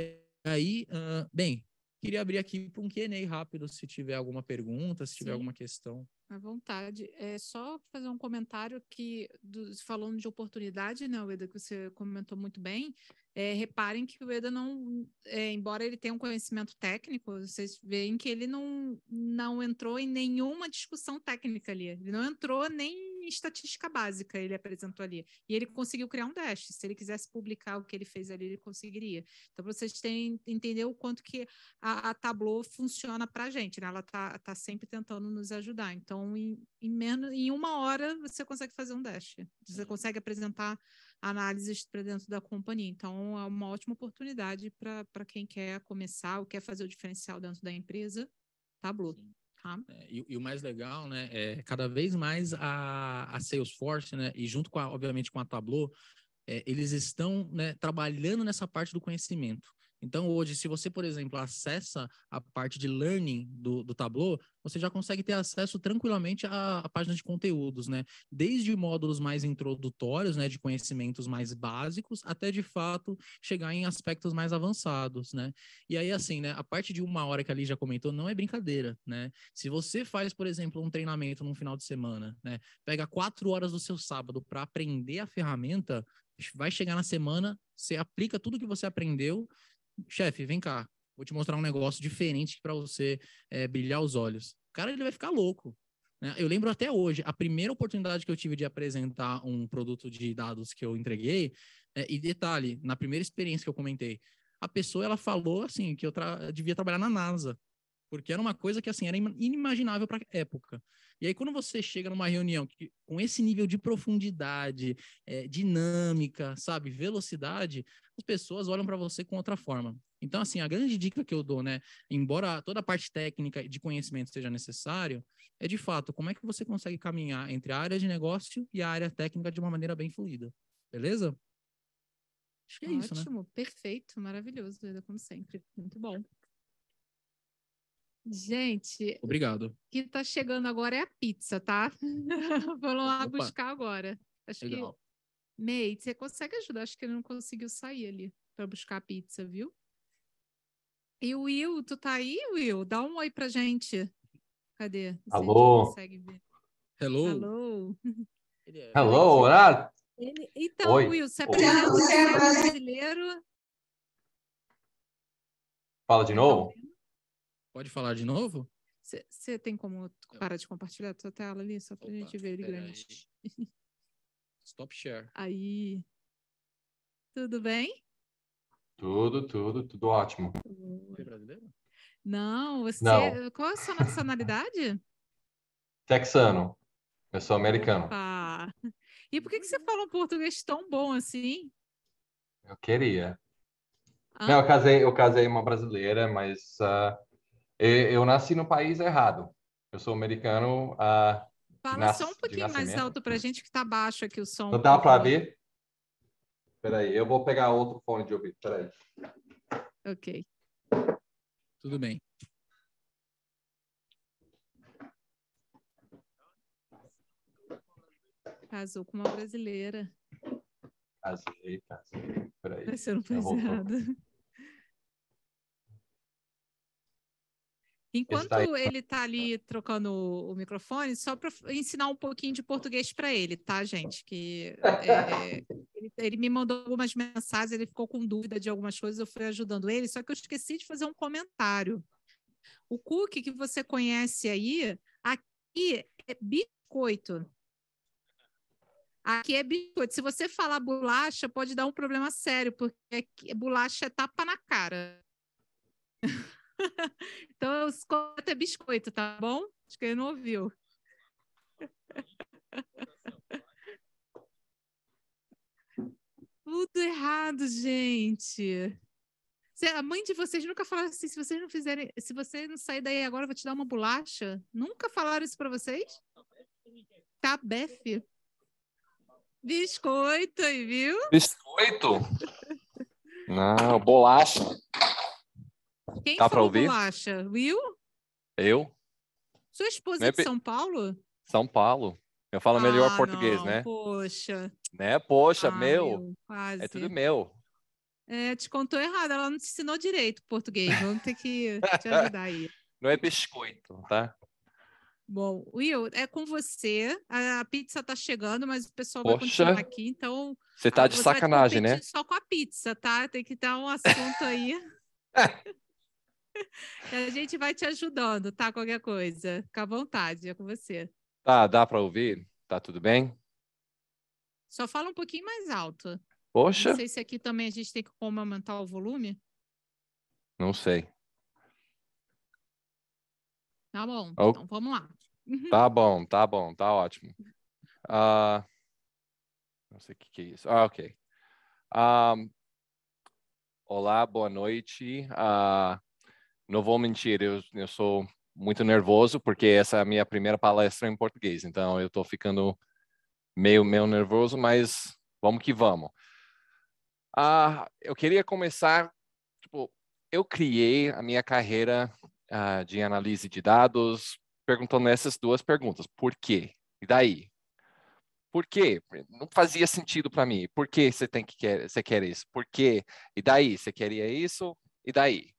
aí, uh, bem, queria abrir aqui para um Q&A rápido, se tiver alguma pergunta, se tiver Sim. alguma questão. À vontade. É só fazer um comentário que, do, falando de oportunidade, né, Ueda, que você comentou muito bem, é, reparem que o Eda não, é, embora ele tenha um conhecimento técnico, vocês veem que ele não, não entrou em nenhuma discussão técnica ali. Ele não entrou nem estatística básica ele apresentou ali. E ele conseguiu criar um dash. Se ele quisesse publicar o que ele fez ali, ele conseguiria. Então, vocês têm entender o quanto que a, a Tableau funciona para a gente, né? Ela está tá sempre tentando nos ajudar. Então, em, em, menos, em uma hora, você consegue fazer um dash. Você consegue apresentar análises para dentro da companhia. Então, é uma ótima oportunidade para quem quer começar ou quer fazer o diferencial dentro da empresa. Tableau. Sim. Tá. É, e, e, o mais legal, né, é cada vez mais a, a Salesforce, né, e junto com, a, obviamente, com a Tableau, é, eles estão né, trabalhando nessa parte do conhecimento. Então, hoje, se você, por exemplo, acessa a parte de learning do, do Tableau, você já consegue ter acesso tranquilamente à, à, página de conteúdos, né? Desde módulos mais introdutórios, né, de conhecimentos mais básicos, até de fato chegar em aspectos mais avançados, né? E aí, assim, né, a parte de uma hora que ali já comentou não é brincadeira, né? Se você faz, por exemplo, um treinamento num final de semana, né, pega quatro horas do seu sábado para aprender a ferramenta, vai chegar na semana, você aplica tudo que você aprendeu chefe, vem cá, vou te mostrar um negócio diferente para você é, brilhar os olhos. O cara ele vai ficar louco. Né? Eu lembro até hoje, a primeira oportunidade que eu tive de apresentar um produto de dados que eu entreguei, é, e detalhe, na primeira experiência que eu comentei, a pessoa ela falou assim que eu tra devia trabalhar na NASA, porque era uma coisa que assim era inimaginável para a época. E aí quando você chega numa reunião que, com esse nível de profundidade, é, dinâmica, sabe, velocidade, as pessoas olham para você com outra forma. Então, assim, a grande dica que eu dou, né, embora toda a parte técnica de conhecimento seja necessário, é de fato como é que você consegue caminhar entre a área de negócio e a área técnica de uma maneira bem fluida. Beleza? Acho que é Ótimo, isso, né? Perfeito, maravilhoso, como sempre. Muito bom. Gente. Obrigado. O que está chegando agora é a pizza, tá? Vamos lá Opa. buscar agora. Acho Legal. que May, você consegue ajudar? Acho que ele não conseguiu sair ali para buscar a pizza, viu? E o Will, tu tá aí, Will? Dá um oi pra gente. Cadê? Alô? Hello. Hello. Hello, ah. Ele... Então, oi. Will, você é brasileiro? Fala de novo. Pode falar de novo? Você tem como parar de compartilhar a sua tela ali, só pra Opa, gente ver ele grande? Aí. Stop share. Aí. Tudo bem? Tudo, tudo, tudo ótimo. Você é brasileiro? Não, você. Não. Qual é a sua nacionalidade? Texano. Eu sou americano. Opa. E por que, que você fala um português tão bom assim? Eu queria. Ah. Não, eu casei, eu casei uma brasileira, mas uh, eu nasci no país errado. Eu sou americano. Ah, Fala só um pouquinho mais alto para a gente, que está baixo aqui o som. Não dá para ver? Peraí, eu vou pegar outro fone de ouvido. Peraí. Ok. Tudo bem. Casou com uma brasileira. Casei, casei. Peraí. Vai ser um errado. Enquanto aí. ele tá ali trocando o, microfone, só para ensinar um pouquinho de português para ele, tá, gente? Que é, ele, ele me mandou algumas mensagens, ele ficou com dúvida de algumas coisas, eu fui ajudando ele, só que eu esqueci de fazer um comentário. O cookie que você conhece aí, aqui é biscoito. Aqui é biscoito. Se você falar bolacha, pode dar um problema sério, porque bolacha é tapa na cara. então, os é biscoito, tá bom? Acho que ele não ouviu. Tudo errado, gente. A mãe de vocês nunca falaram assim, se vocês não fizerem, se você não sair daí agora, eu vou te dar uma bolacha. Nunca falaram isso para vocês? Tabefe. Biscoito, aí, viu? Biscoito? Não, bolacha. Quem pra falou ouvir? bolacha? Will? Eu? Sua esposa é é de São Paulo? São Paulo. Eu falo melhor Ah, português, não, né? Poxa. Né? Poxa, Ah, meu. quase. É tudo meu. É, te contou errado, ela não te ensinou direito português. Vamos ter que te ajudar aí. Não é biscoito, tá? Bom, Will, é com você. A, pizza tá chegando, mas o pessoal vai Poxa. continuar aqui, então. Você tá de você vai sacanagem, né? Só com a pizza, tá? Tem que dar um assunto aí. a gente vai te ajudando, tá? Qualquer coisa. Fica à vontade, é com você. Tá, dá pra ouvir? Tá tudo bem? Só fala um pouquinho mais alto. Poxa, Não sei se aqui também a gente tem que como aumentar o volume. não sei. Tá bom, Oh. então vamos lá. Tá bom, tá bom, tá ótimo. Ah, não sei o que, que é isso. Ah, ok. Ah, olá, boa noite. Ah, não vou mentir, eu, eu sou muito nervoso porque essa é a minha primeira palestra em português, então eu estou ficando meio, meio nervoso, mas vamos que vamos. Ah, eu queria começar, tipo, eu criei a minha carreira ah, de análise de dados perguntando essas duas perguntas. Por quê? E daí? Por quê? Não fazia sentido para mim. Por que você tem que quer, você quer isso? Por quê? E daí? Você queria isso? E daí?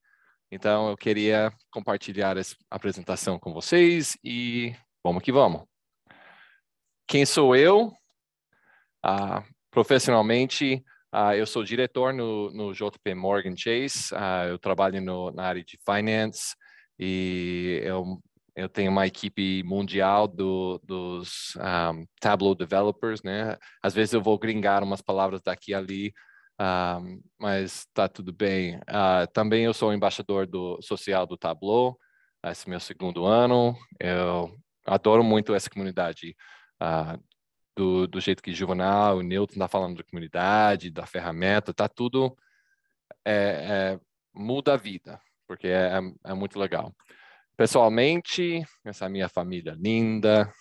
Então eu queria compartilhar essa apresentação com vocês e vamos que vamos. Quem sou eu? Ah, profissionalmente, ah, eu sou diretor no, no JP Morgan Chase. Ah, eu trabalho no, na área de finance e eu eu tenho uma equipe mundial do, dos um, Tableau developers, né? Às vezes eu vou gringar umas palavras daqui e ali, um, mas tá tudo bem. Uh, também eu sou embaixador do social do Tableau, esse é meu segundo ano. Eu adoro muito essa comunidade, uh, do, do jeito que Juvenal, o Newton está falando da comunidade, da ferramenta, tá tudo é, é, muda a vida, porque é, é muito legal. Pessoalmente, essa é minha família linda.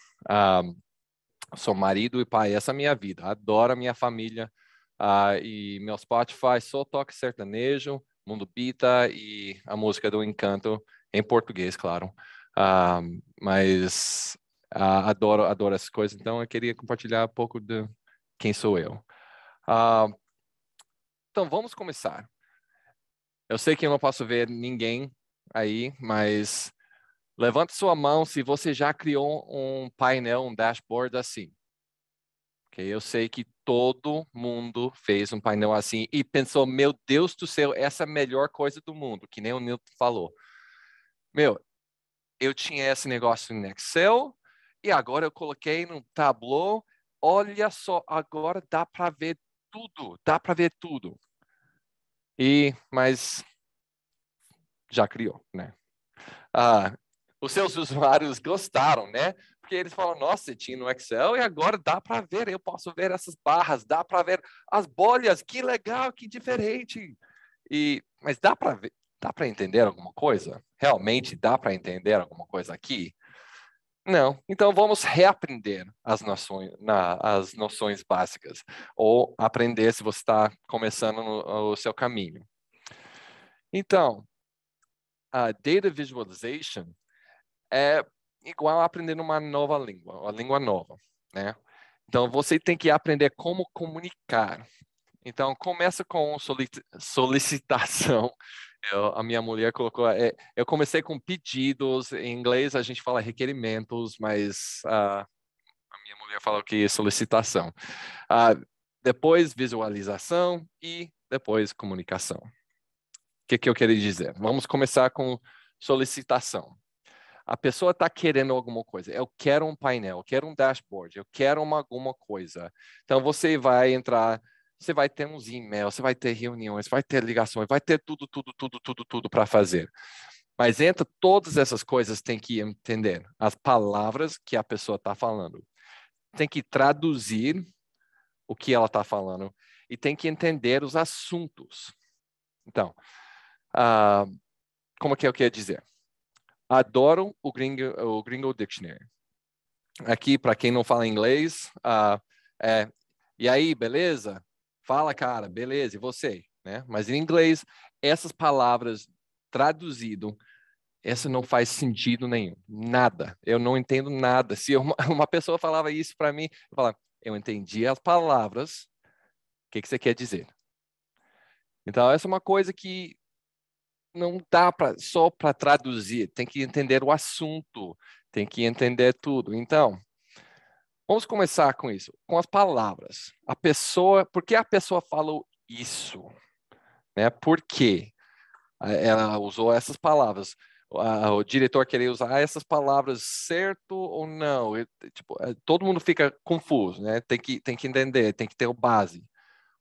Sou marido e pai, essa é a minha vida. Adoro a minha família. Uh, e meu Spotify só toca sertanejo, Mundo Bita e a música do Encanto, em português, claro. Um, mas uh, adoro, adoro essas coisas. Então, eu queria compartilhar um pouco de quem sou eu. Uh, então, vamos começar. Eu sei que eu não posso ver ninguém aí, mas Levante sua mão se você já criou um painel, um dashboard assim. Okay? Eu sei que todo mundo fez um painel assim e pensou, meu Deus do céu, essa é a melhor coisa do mundo, que nem o Newton falou. Meu, eu tinha esse negócio em Excel e agora eu coloquei no Tableau. Olha só, agora dá para ver tudo, dá para ver tudo. E, mas já criou, né? Ah, os seus usuários gostaram, né? Porque eles falam, nossa, tinha no Excel e agora dá para ver, eu posso ver essas barras, dá para ver as bolhas, que legal, que diferente. E, mas dá para ver, dá para entender alguma coisa? Realmente dá para entender alguma coisa aqui? Não. Então vamos reaprender as noções, na, as noções básicas ou aprender se você está começando no, o seu caminho. Então, a data visualization é igual aprender uma nova língua, uma língua nova, né? Então, você tem que aprender como comunicar. Então, começa com solicitação. Eu, a minha mulher colocou. É, eu comecei com pedidos. Em inglês a gente fala requerimentos, mas uh, a minha mulher falou que solicitação. Uh, depois visualização e depois comunicação. O que, que eu queria dizer? Vamos começar com solicitação. A pessoa está querendo alguma coisa. Eu quero um painel, eu quero um dashboard, eu quero uma, alguma coisa. Então você vai entrar, você vai ter uns e-mails, você vai ter reuniões, vai ter ligações, vai ter tudo, tudo, tudo, tudo, tudo para fazer. Mas entre todas essas coisas tem que entender as palavras que a pessoa está falando. Tem que traduzir o que ela está falando e tem que entender os assuntos. Então, uh, como que eu quero dizer? Adoro o Gringo, o Gringo Dictionary. Aqui, para quem não fala inglês, uh, é, e aí, beleza? Fala, cara, beleza, e você? Né? Mas em inglês, essas palavras traduzido, essa não faz sentido nenhum, nada. Eu não entendo nada. Se uma, uma pessoa falava isso para mim, eu falava, eu entendi as palavras, o que, que você quer dizer? Então, essa é uma coisa que não dá pra, só para traduzir, tem que entender o assunto, tem que entender tudo. Então, vamos começar com isso, com as palavras. A pessoa, por que a pessoa falou isso? Né? Por quê? Ela usou essas palavras o diretor querer usar essas palavras certo ou não. tipo, é, todo mundo fica confuso, né? Tem que, tem que entender, tem que ter o base.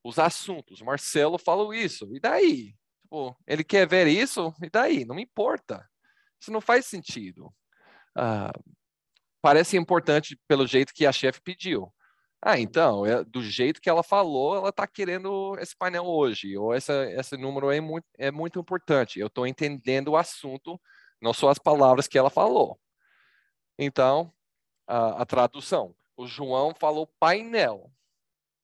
Os assuntos, Marcelo falou isso, e daí? Tipo, ele quer ver isso, e daí? Não me importa. Isso não faz sentido. Ah, parece importante pelo jeito que a chefe pediu. Ah, então, é, do jeito que ela falou, ela está querendo esse painel hoje, ou essa, esse número é muito, é muito importante. Eu estou entendendo o assunto não são as palavras que ela falou. Então, a, a tradução. O João falou painel,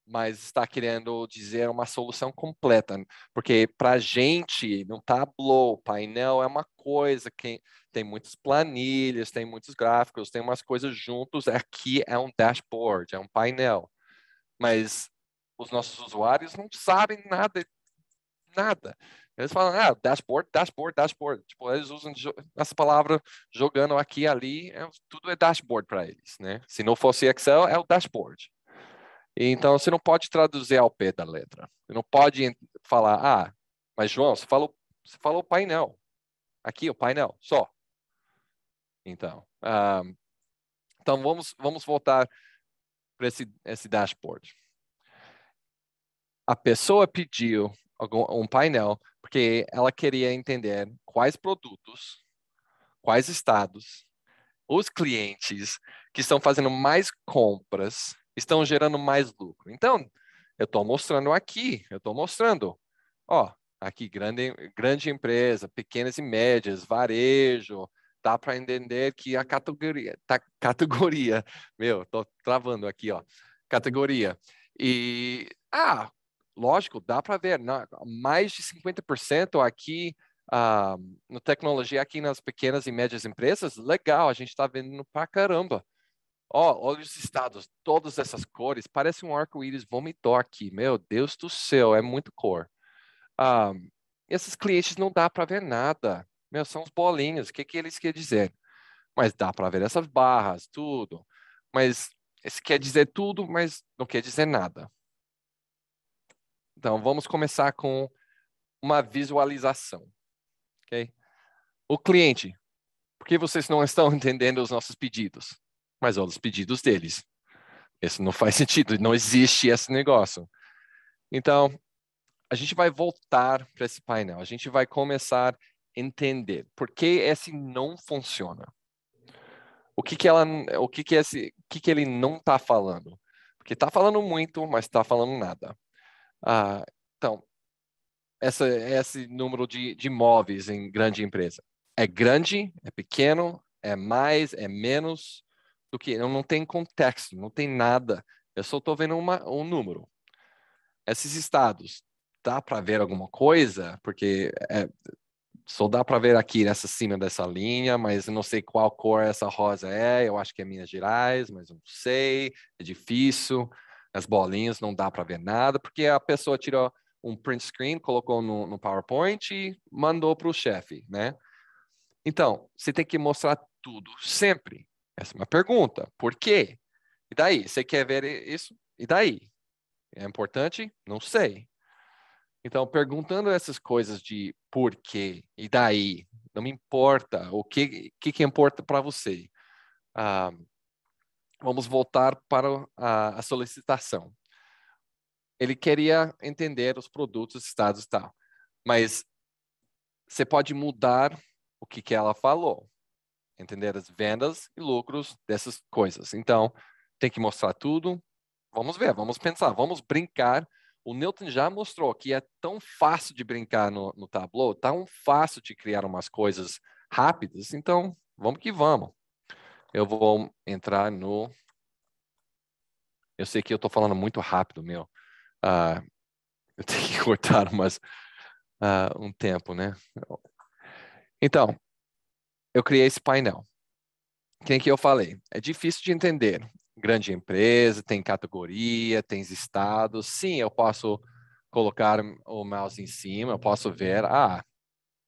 mas está querendo dizer uma solução completa, porque para a gente no Tableau, painel é uma coisa que tem muitas planilhas, tem muitos gráficos, tem umas coisas juntos. Aqui é um dashboard, é um painel, mas os nossos usuários não sabem nada, nada. Eles falam, ah, dashboard, dashboard, dashboard. Tipo, eles usam essa palavra jogando aqui e ali, é, tudo é dashboard para eles, né? Se não fosse Excel, é o dashboard. Então, você não pode traduzir ao pé da letra. Você não pode falar, ah, mas João, você falou, você falou painel. Aqui, o painel, só. Então, um, então vamos, vamos voltar para esse, esse dashboard. A pessoa pediu um painel, porque ela queria entender quais produtos, quais estados, os clientes que estão fazendo mais compras estão gerando mais lucro. Então, eu estou mostrando aqui, eu estou mostrando, ó, aqui grande, grande empresa, pequenas e médias, varejo, dá para entender que a categoria, tá, categoria, meu, tô travando aqui, ó, categoria. E, ah, lógico, dá para ver, mais de 50% aqui uh, no tecnologia, aqui nas pequenas e médias empresas, legal, a gente está vendo para caramba. Ó, oh, olha os estados, todas essas cores, parece um arco-íris vomitou aqui, meu Deus do céu, é muito cor. Uh, esses clientes não dá para ver nada, meu, são os bolinhos, o que, que eles querem dizer? Mas dá para ver essas barras, tudo. Mas isso quer dizer tudo, mas não quer dizer nada. Então, vamos começar com uma visualização. Okay? O cliente, por que vocês não estão entendendo os nossos pedidos? Mas olha os pedidos deles. Isso não faz sentido, não existe esse negócio. Então, a gente vai voltar para esse painel, a gente vai começar a entender por que esse não funciona. O que que ela, o que que esse, o que que ele não está falando? Porque está falando muito, mas está falando nada. Ah, então, essa, esse número de, de imóveis em grande empresa é grande, é pequeno, é mais, é menos do que. Não, não tem contexto, não tem nada. Eu só estou vendo uma, um número. Esses estados, dá para ver alguma coisa? Porque é, só dá para ver aqui nessa cima dessa linha, mas não sei qual cor essa rosa é. Eu acho que é Minas Gerais, mas não sei. É difícil. As bolinhas não dá para ver nada, porque a pessoa tirou um print screen, colocou no, no PowerPoint e mandou para o chefe, né? Então, você tem que mostrar tudo sempre. Essa é uma pergunta. Por quê? E daí? Você quer ver isso? E daí? É importante? Não sei. Então, perguntando essas coisas de por quê e daí, não me importa o que que, que importa para você. Ah, vamos voltar para a, a, solicitação. Ele queria entender os produtos, estados e tal, mas você pode mudar o que que ela falou, entender as vendas e lucros dessas coisas. Então, tem que mostrar tudo. Vamos ver, vamos pensar, vamos brincar o Newton já mostrou que é tão fácil de brincar no, no Tableau, tão fácil de criar umas coisas rápidas, então vamos que vamos. Eu vou entrar no. Eu sei que eu estou falando muito rápido, meu. Uh, eu tenho que cortar umas, uh, um tempo, né? Então, eu criei esse painel. Quem que eu falei? É difícil de entender grande empresa, tem categoria, tem estados. Sim, eu posso colocar o mouse em cima, eu posso ver, ah,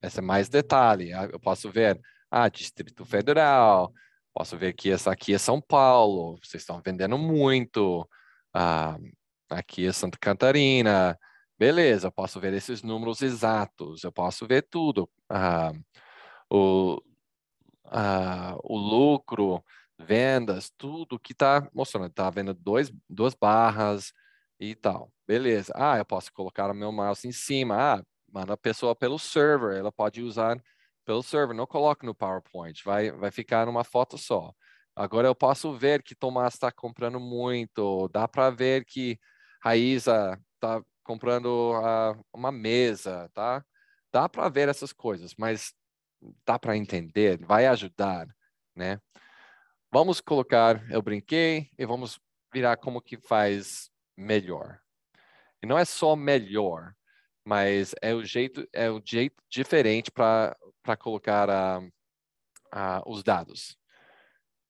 essa é mais detalhe. Ah, eu posso ver, ah, Distrito Federal, posso ver que essa aqui é São Paulo, vocês estão vendendo muito. Ah, aqui é Santa Catarina. Beleza, eu posso ver esses números exatos, eu posso ver tudo. Ah, o, o lucro, vendas, tudo que está mostrando. Está vendo dois, duas barras e tal. Beleza. Ah, eu posso colocar o meu mouse em cima. Ah, manda a pessoa pelo server. Ela pode usar pelo server. Não coloque no PowerPoint. Vai, vai ficar numa foto só. Agora eu posso ver que Tomás está comprando muito. Dá para ver que Raíza está comprando uh, uma mesa, tá? Dá para ver essas coisas, mas dá para entender, vai ajudar, né? Vamos colocar, eu brinquei, e vamos virar como que faz melhor. E não é só melhor, mas é o jeito, é o jeito diferente para colocar uh, uh, os dados.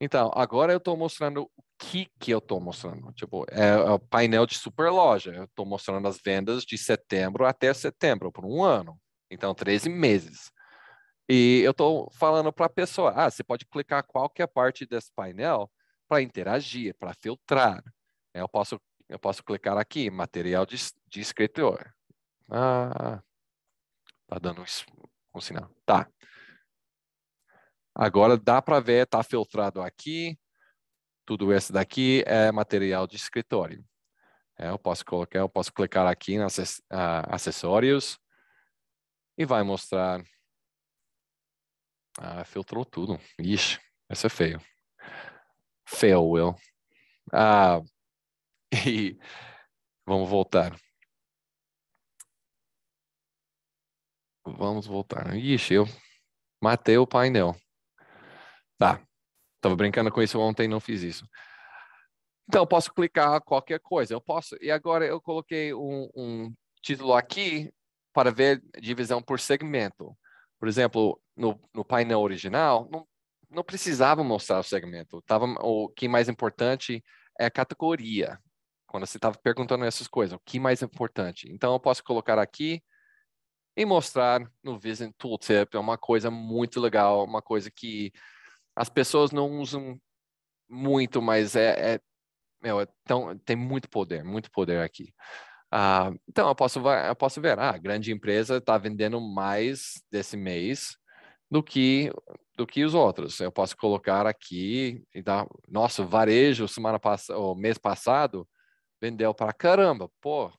Então, agora eu estou mostrando o que que eu estou mostrando. Tipo, é, é o painel de super loja. Eu estou mostrando as vendas de setembro até setembro, por um ano. Então, 13 meses. E eu estou falando para a pessoa, ah, você pode clicar qualquer parte desse painel para interagir, para filtrar. Eu posso, eu posso clicar aqui, material de, de escritor. Ah, tá dando um, um sinal. Tá. Agora dá para ver, está filtrado aqui. Tudo isso daqui é material de escritório. É, eu posso colocar, eu posso clicar aqui nos uh, acessórios e vai mostrar ah, filtrou tudo. Ixi, essa é feio. Fail, Will. Ah, e vamos voltar. Vamos voltar. Ixi, eu matei o painel. Tá. Tava brincando com isso ontem, não fiz isso. Então, eu posso clicar qualquer coisa. Eu posso. E agora eu coloquei um, um título aqui para ver divisão por segmento. Por exemplo, no, no painel original, não, não precisava mostrar o segmento. Tava, o que mais importante é a categoria. Quando você estava perguntando essas coisas, o que mais importante? Então, eu posso colocar aqui e mostrar no Vision Tooltip. É uma coisa muito legal, uma coisa que as pessoas não usam muito, mas é, é, meu, é tão, tem muito poder, muito poder aqui. Ah, então, eu posso, eu posso ver, ah, a grande empresa está vendendo mais desse mês do que do que os outros. Eu posso colocar aqui e dar, nossa, o varejo semana passada, o mês passado vendeu para caramba, pô.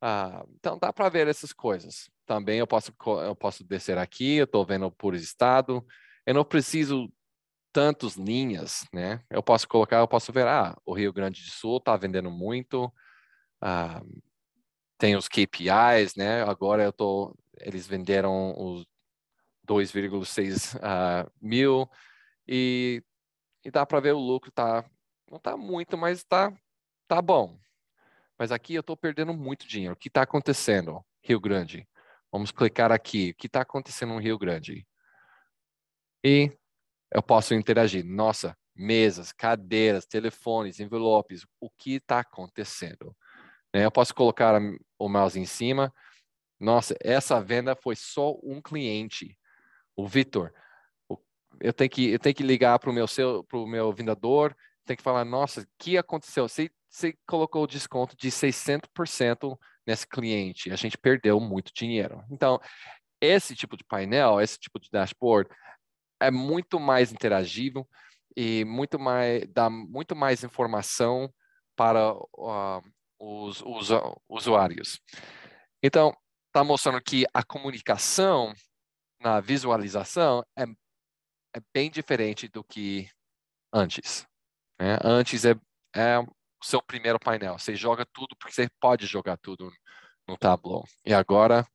Ah, então dá para ver essas coisas. Também eu posso eu posso descer aqui, eu estou vendo por estado. Eu não preciso tantas linhas, né? Eu posso colocar, eu posso ver, ah, o Rio Grande do Sul está vendendo muito. Ah, tem os KPIs, né? Agora eu tô, eles venderam os 2,6 uh, ah, mil e, e dá para ver o lucro tá não tá muito, mas tá tá bom. Mas aqui eu estou perdendo muito dinheiro. O que está acontecendo? Rio Grande. Vamos clicar aqui. O que está acontecendo no Rio Grande? E eu posso interagir. Nossa, mesas, cadeiras, telefones, envelopes. O que está acontecendo? Né, eu posso colocar o mouse em cima. Nossa, essa venda foi só um cliente, o Vitor. Eu tenho que eu tenho que ligar para o meu o meu vendedor. Tem que falar, nossa, o que aconteceu? Você, você colocou o desconto de 600% nesse cliente. A gente perdeu muito dinheiro. Então, esse tipo de painel, esse tipo de dashboard é muito mais interagível e muito mais dá muito mais informação para uh, os, os usuários. Então, está mostrando que a comunicação na visualização é, é bem diferente do que antes. Né? Antes é, é o seu primeiro painel. Você joga tudo porque você pode jogar tudo no Tableau. E agora,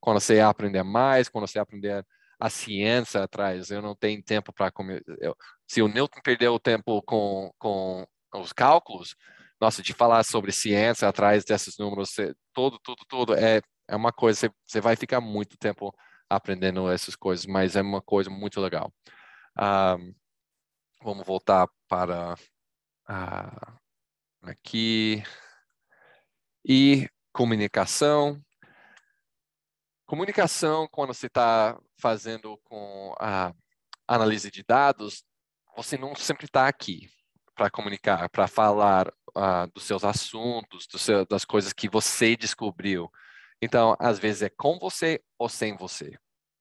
quando você aprender mais, quando você aprender a ciência atrás, eu não tenho tempo para... Se o Newton perdeu o tempo com, com os cálculos, nossa, de falar sobre ciência atrás desses números, tudo, tudo, tudo, é, é uma coisa, você, você vai ficar muito tempo aprendendo essas coisas, mas é uma coisa muito legal. Um, vamos voltar para uh, aqui. E comunicação. Comunicação, quando você está fazendo com a análise de dados, você não sempre está aqui para comunicar, para falar uh, dos seus assuntos, do seu, das coisas que você descobriu. Então, às vezes é com você ou sem você.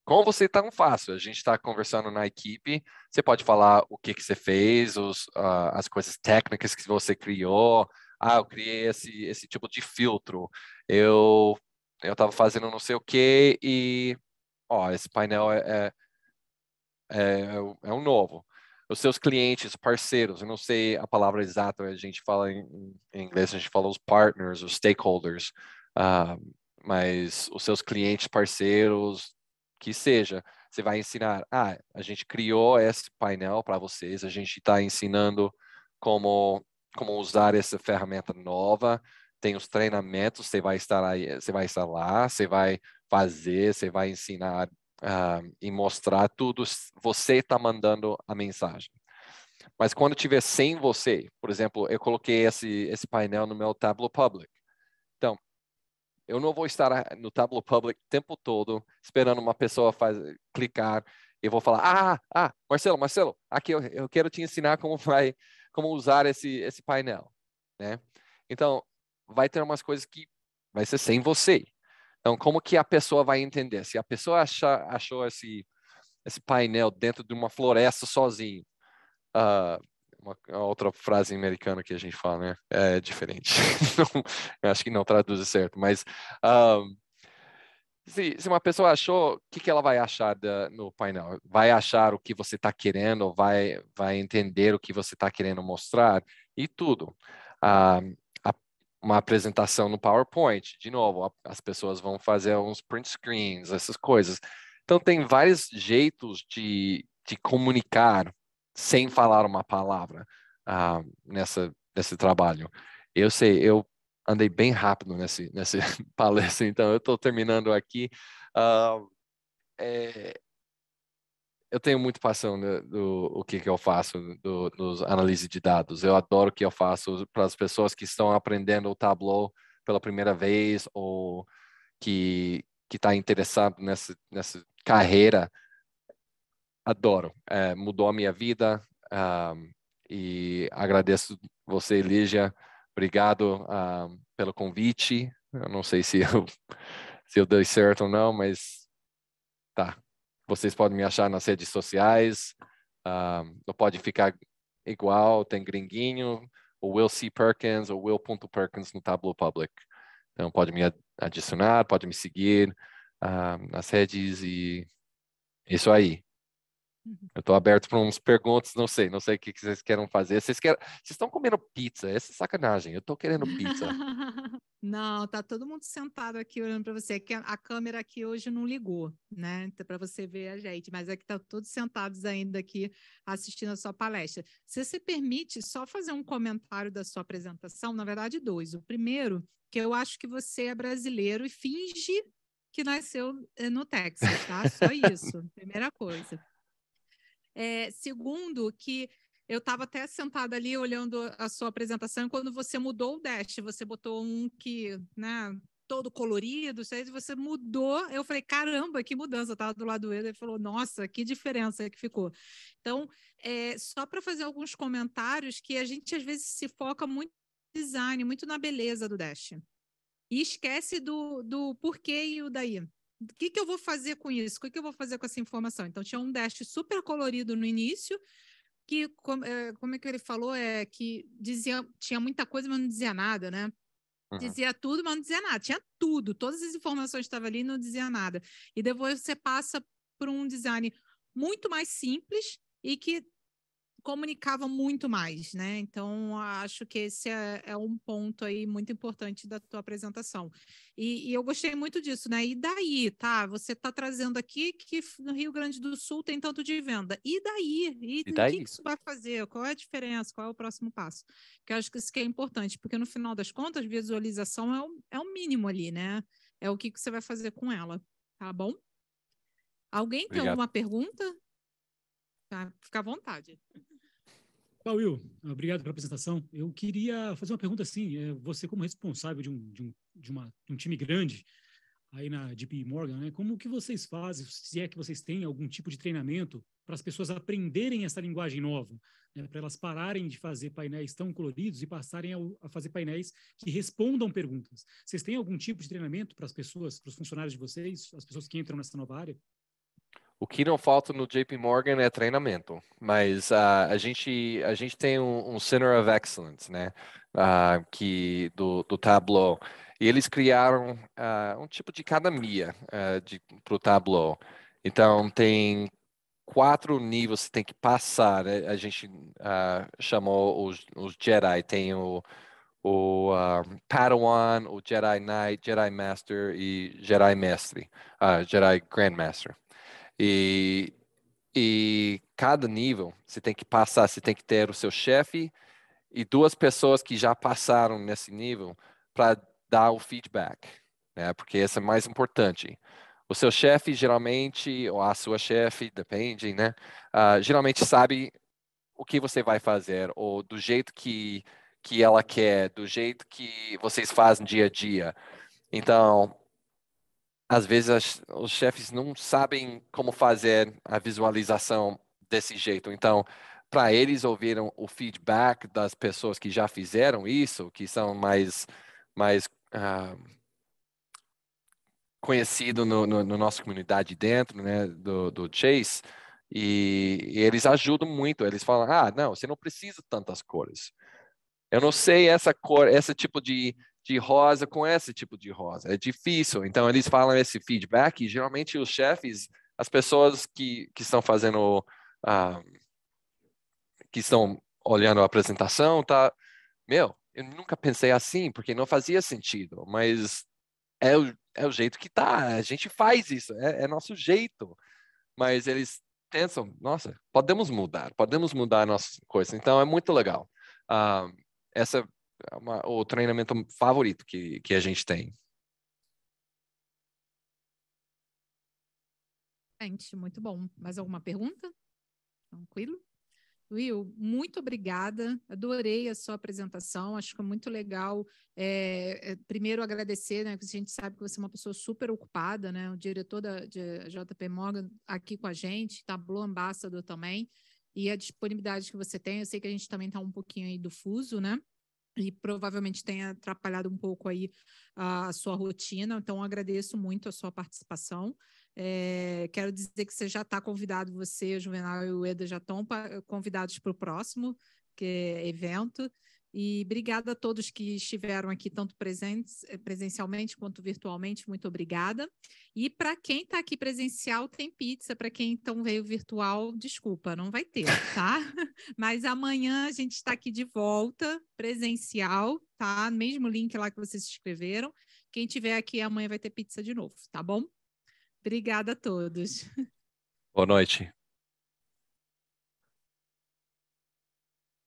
Com você tá tão fácil. A gente está conversando na equipe. Você pode falar o que, que você fez, os, uh, as coisas técnicas que você criou. Ah, eu criei esse, esse tipo de filtro. Eu eu estava fazendo não sei o que e ó, esse painel é, é, é, é um novo os seus clientes, parceiros, eu não sei a palavra exata, a gente fala em, em inglês, a gente fala os partners, os stakeholders, uh, mas os seus clientes, parceiros, que seja, você vai ensinar, ah, a gente criou esse painel para vocês, a gente está ensinando como, como usar essa ferramenta nova, tem os treinamentos, você vai estar aí, você vai estar lá, você vai fazer, você vai ensinar uh, e mostrar tudo, você está mandando a mensagem. Mas quando tiver sem você, por exemplo, eu coloquei esse, esse painel no meu Tableau Public. Eu não vou estar no Tableau Public o tempo todo esperando uma pessoa faz, clicar e vou falar, ah, ah, Marcelo, Marcelo, aqui eu, eu quero te ensinar como vai, como usar esse, esse painel, né? Então, vai ter umas coisas que vai ser sem você. Então, como que a pessoa vai entender? Se a pessoa acha, achou esse, esse painel dentro de uma floresta sozinho, uh, uma, outra frase americana que a gente fala, né? É diferente. não, acho que não traduz certo, mas uh, se, se, uma pessoa achou, o que, que ela vai achar da, no painel? Vai achar o que você está querendo, vai, vai entender o que você está querendo mostrar e tudo. Uh, uma apresentação no PowerPoint, de novo, as pessoas vão fazer uns print screens, essas coisas. Então, tem vários jeitos de, de comunicar sem falar uma palavra uh, nessa, nesse trabalho. Eu sei, eu andei bem rápido nesse, nesse palestra, então eu estou terminando aqui. Uh, é, eu tenho muito paixão do, do o que, que eu faço do, dos análise de dados. Eu adoro o que eu faço para as pessoas que estão aprendendo o Tableau pela primeira vez ou que que está interessado nessa nessa carreira. Adoro. É, mudou a minha vida um, e agradeço você, Lígia. Obrigado um, pelo convite. Eu não sei se eu se eu dei certo ou não, mas tá. Vocês podem me achar nas redes sociais. Uh, não pode ficar igual, tem gringuinho, o Will C. Perkins, ou Will.Perkins no Tableau Public. Então pode me adicionar, pode me seguir nas redes e isso aí. Uhum. Eu estou aberto para umas perguntas, não sei, não sei o que vocês querem fazer. Vocês, querem, vocês estão comendo pizza, essa é sacanagem. Eu estou querendo pizza. não, tá todo mundo sentado aqui olhando para você. A câmera aqui hoje não ligou, né? Então, para você ver a gente, mas é que tá todos sentados ainda aqui assistindo a sua palestra. Se você permite só fazer um comentário da sua apresentação, na verdade, dois. O primeiro, que eu acho que você é brasileiro e finge que nasceu eh, no Texas, tá? Só isso, primeira coisa. É, segundo, que eu estava até sentada ali olhando a sua apresentação, quando você mudou o Dash, você botou um que, né, todo colorido, você mudou. Eu falei, caramba, que mudança. Eu estava do lado dele, ele falou, nossa, que diferença que ficou. Então, é, só para fazer alguns comentários, que a gente às vezes se foca muito no design, muito na beleza do Dash. E esquece do, do porquê e o daí. O que, que eu vou fazer com isso? O que, que eu vou fazer com essa informação? Então, tinha um Dash super colorido no início, que, como, é, como é que ele falou? É que dizia, tinha muita coisa, mas não dizia nada, né? Uhum. Dizia tudo, mas não dizia nada. Tinha tudo, todas as informações estavam ali e não dizia nada. E depois você passa por um design muito mais simples e que comunicava muito mais, né? Então, acho que esse é, é, um ponto aí muito importante da tua apresentação. E, e, eu gostei muito disso, né? E daí, tá? Você está trazendo aqui que no Rio Grande do Sul tem tanto de venda. E daí? E, e daí? o que, que isso vai fazer? Qual é a diferença? Qual é o próximo passo? Que eu acho que isso que é importante, porque no final das contas, visualização é o, é o mínimo ali, né? É o que, que você vai fazer com ela, tá bom? Alguém Obrigado. tem alguma pergunta? Tá, fica à vontade. Will, obrigado pela apresentação. Eu queria fazer uma pergunta assim, é, você como responsável de um, de um, de uma, de um time grande aí na JP Morgan, né, como que vocês fazem, se é que vocês têm algum tipo de treinamento para as pessoas aprenderem essa linguagem nova, né, para elas pararem de fazer painéis tão coloridos e passarem a, a, fazer painéis que respondam perguntas. Vocês têm algum tipo de treinamento para as pessoas, para os funcionários de vocês, as pessoas que entram nessa nova área? O que não falta no JP Morgan é treinamento, mas uh, a gente a gente tem um, um Center of Excellence, né, uh, que do, do Tableau e eles criaram uh, um tipo de academia uh, para o Tableau. Então tem quatro níveis que tem que passar. Né? A gente chamou os, os, Jedi, tem o o Padawan, o Jedi Knight, Jedi Master e Jedi Mestre, Jedi Grandmaster. E, e cada nível você tem que passar, você tem que ter o seu chefe e duas pessoas que já passaram nesse nível para dar o feedback, né? Porque esse é mais importante. O seu chefe geralmente, ou a sua chefe, depende, né? Uh, geralmente sabe o que você vai fazer, ou do jeito que, que ela quer, do jeito que vocês fazem dia a dia. Então, às vezes as, os chefes não sabem como fazer a visualização desse jeito. Então, para eles ouviram o feedback das pessoas que já fizeram isso, que são mais mais uh, conhecido no, no, no, nossa comunidade dentro, né, do, do Chase, e, e, eles ajudam muito. Eles falam, ah, não, você não precisa tantas cores. Eu não sei essa cor, esse tipo de de rosa com esse tipo de rosa. É difícil. Então, eles falam esse feedback e geralmente os chefes, as pessoas que, que estão fazendo, uh, que estão olhando a apresentação, tá, meu, eu nunca pensei assim, porque não fazia sentido, mas é o, é o jeito que tá, a gente faz isso, é, é nosso jeito. Mas eles pensam, nossa, podemos mudar, podemos mudar nossas coisas. Então, é muito legal. Uh, essa uma, o treinamento favorito que, que a gente tem. Gente, muito bom. Mais alguma pergunta? Tranquilo? Will, muito obrigada. Adorei a sua apresentação. Acho que é muito legal. É, é, primeiro, agradecer, né? Que a gente sabe que você é uma pessoa super ocupada, né? O diretor da JP Morgan aqui com a gente, tá Blue Ambassador também. E a disponibilidade que você tem. Eu sei que a gente também está um pouquinho aí do fuso, né? E provavelmente tenha atrapalhado um pouco aí a sua rotina. Então, agradeço muito a sua participação. É, quero dizer que você já está convidado, você, Juvenal e o Eda já estão convidados para o próximo que é evento. E obrigada a todos que estiveram aqui, tanto presentes, eh, presencialmente quanto virtualmente. Muito obrigada. E para quem está aqui presencial, tem pizza. Para quem então veio virtual, desculpa, não vai ter, tá? Mas amanhã a gente está aqui de volta, presencial, tá? Mesmo link lá que vocês se inscreveram. Quem tiver aqui amanhã vai ter pizza de novo, tá bom? Obrigada a todos. Boa noite.